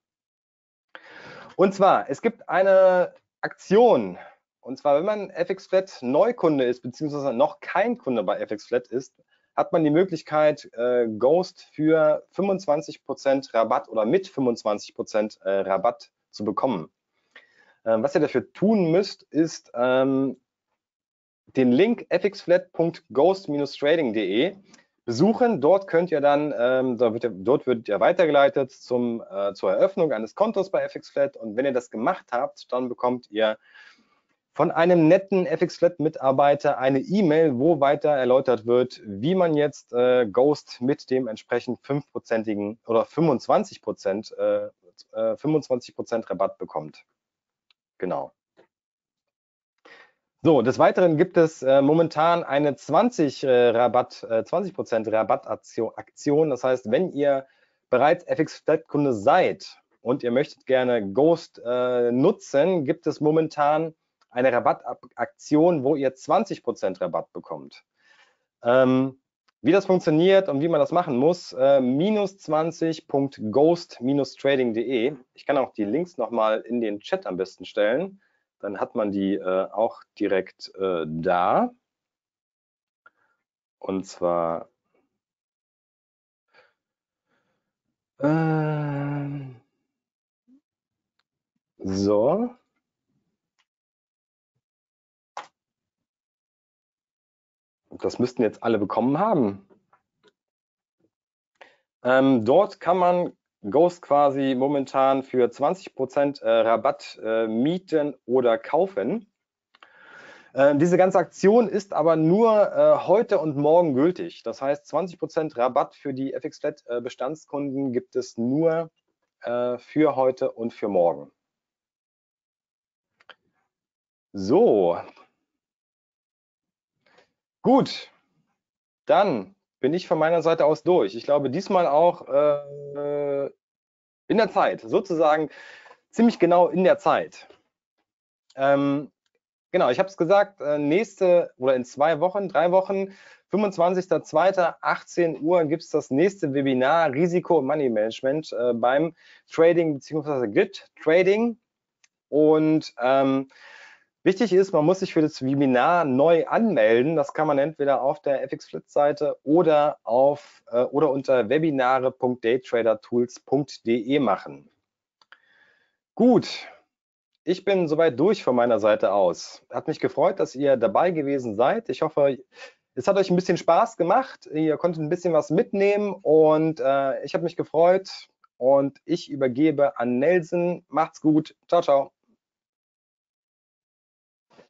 Und zwar, es gibt eine Aktion. Und zwar, wenn man FXFlat Neukunde ist, beziehungsweise noch kein Kunde bei FXFlat ist, hat man die Möglichkeit, äh, Ghost für 25% Rabatt oder mit 25% äh, Rabatt zu bekommen. Ähm, was ihr dafür tun müsst, ist ähm, den Link fxflat.ghost-trading.de besuchen. Dort könnt ihr dann, ähm, dort, wird, dort wird ihr weitergeleitet zum, äh, zur Eröffnung eines Kontos bei FXFlat und wenn ihr das gemacht habt, dann bekommt ihr von einem netten FXFlat-Mitarbeiter eine E-Mail, wo weiter erläutert wird, wie man jetzt äh, Ghost mit dem entsprechend 5%igen oder 25%, äh, 25% äh, Rabatt bekommt. Genau. So, des Weiteren gibt es äh, momentan eine 20 äh, Rabatt, äh, 20% Rabattaktion. Das heißt, wenn ihr bereits FX-Flat-Kunde seid und ihr möchtet gerne Ghost äh, nutzen, gibt es momentan eine Rabattaktion, wo ihr 20% Rabatt bekommt. Ähm, wie das funktioniert und wie man das machen muss, äh, minus 20.ghost-trading.de. Ich kann auch die Links nochmal in den Chat am besten stellen. Dann hat man die äh, auch direkt äh, da. Und zwar äh, so. Das müssten jetzt alle bekommen haben. Ähm, dort kann man Ghost quasi momentan für 20% äh, Rabatt äh, mieten oder kaufen. Äh, diese ganze Aktion ist aber nur äh, heute und morgen gültig. Das heißt, 20% Rabatt für die FXFlat äh, Bestandskunden gibt es nur äh, für heute und für morgen. So, Gut, dann bin ich von meiner Seite aus durch. Ich glaube, diesmal auch äh, in der Zeit, sozusagen ziemlich genau in der Zeit. Ähm, genau, ich habe es gesagt, äh, nächste oder in zwei Wochen, drei Wochen, 25.02. Uhr gibt es das nächste Webinar Risiko und Money Management äh, beim Trading bzw. Grid Trading. Und ähm, Wichtig ist, man muss sich für das Webinar neu anmelden. Das kann man entweder auf der FXFlip-Seite oder, äh, oder unter webinare.daytradertools.de machen. Gut, ich bin soweit durch von meiner Seite aus. Hat mich gefreut, dass ihr dabei gewesen seid. Ich hoffe, es hat euch ein bisschen Spaß gemacht. Ihr konntet ein bisschen was mitnehmen und äh, ich habe mich gefreut und ich übergebe an Nelson. Macht's gut. Ciao, ciao.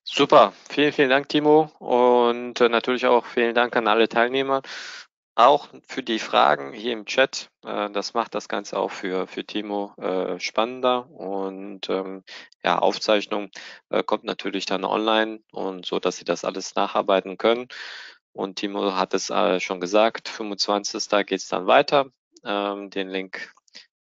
Super, vielen, vielen Dank, Timo. Und äh, natürlich auch vielen Dank an alle Teilnehmer. Auch für die Fragen hier im Chat. Äh, das macht das Ganze auch für, für Timo äh, spannender. Und ähm, ja, Aufzeichnung kommt natürlich dann online und so, dass Sie das alles nacharbeiten können. Und Timo hat es schon gesagt, 25. geht es dann weiter. Ähm, den Link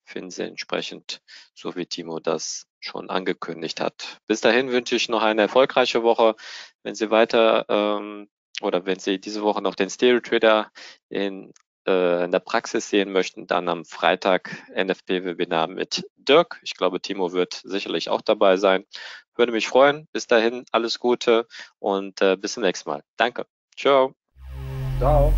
finden Sie entsprechend, so wie Timo das schon angekündigt hat. Bis dahin wünsche ich noch eine erfolgreiche Woche. Wenn Sie weiter ähm, oder wenn Sie diese Woche noch den Stereo Trader in, äh, in der Praxis sehen möchten, dann am Freitag NFP-Webinar mit Dirk. Ich glaube, Timo wird sicherlich auch dabei sein. Würde mich freuen. Bis dahin alles Gute und äh, bis zum nächsten Mal. Danke. Ciao. Ciao.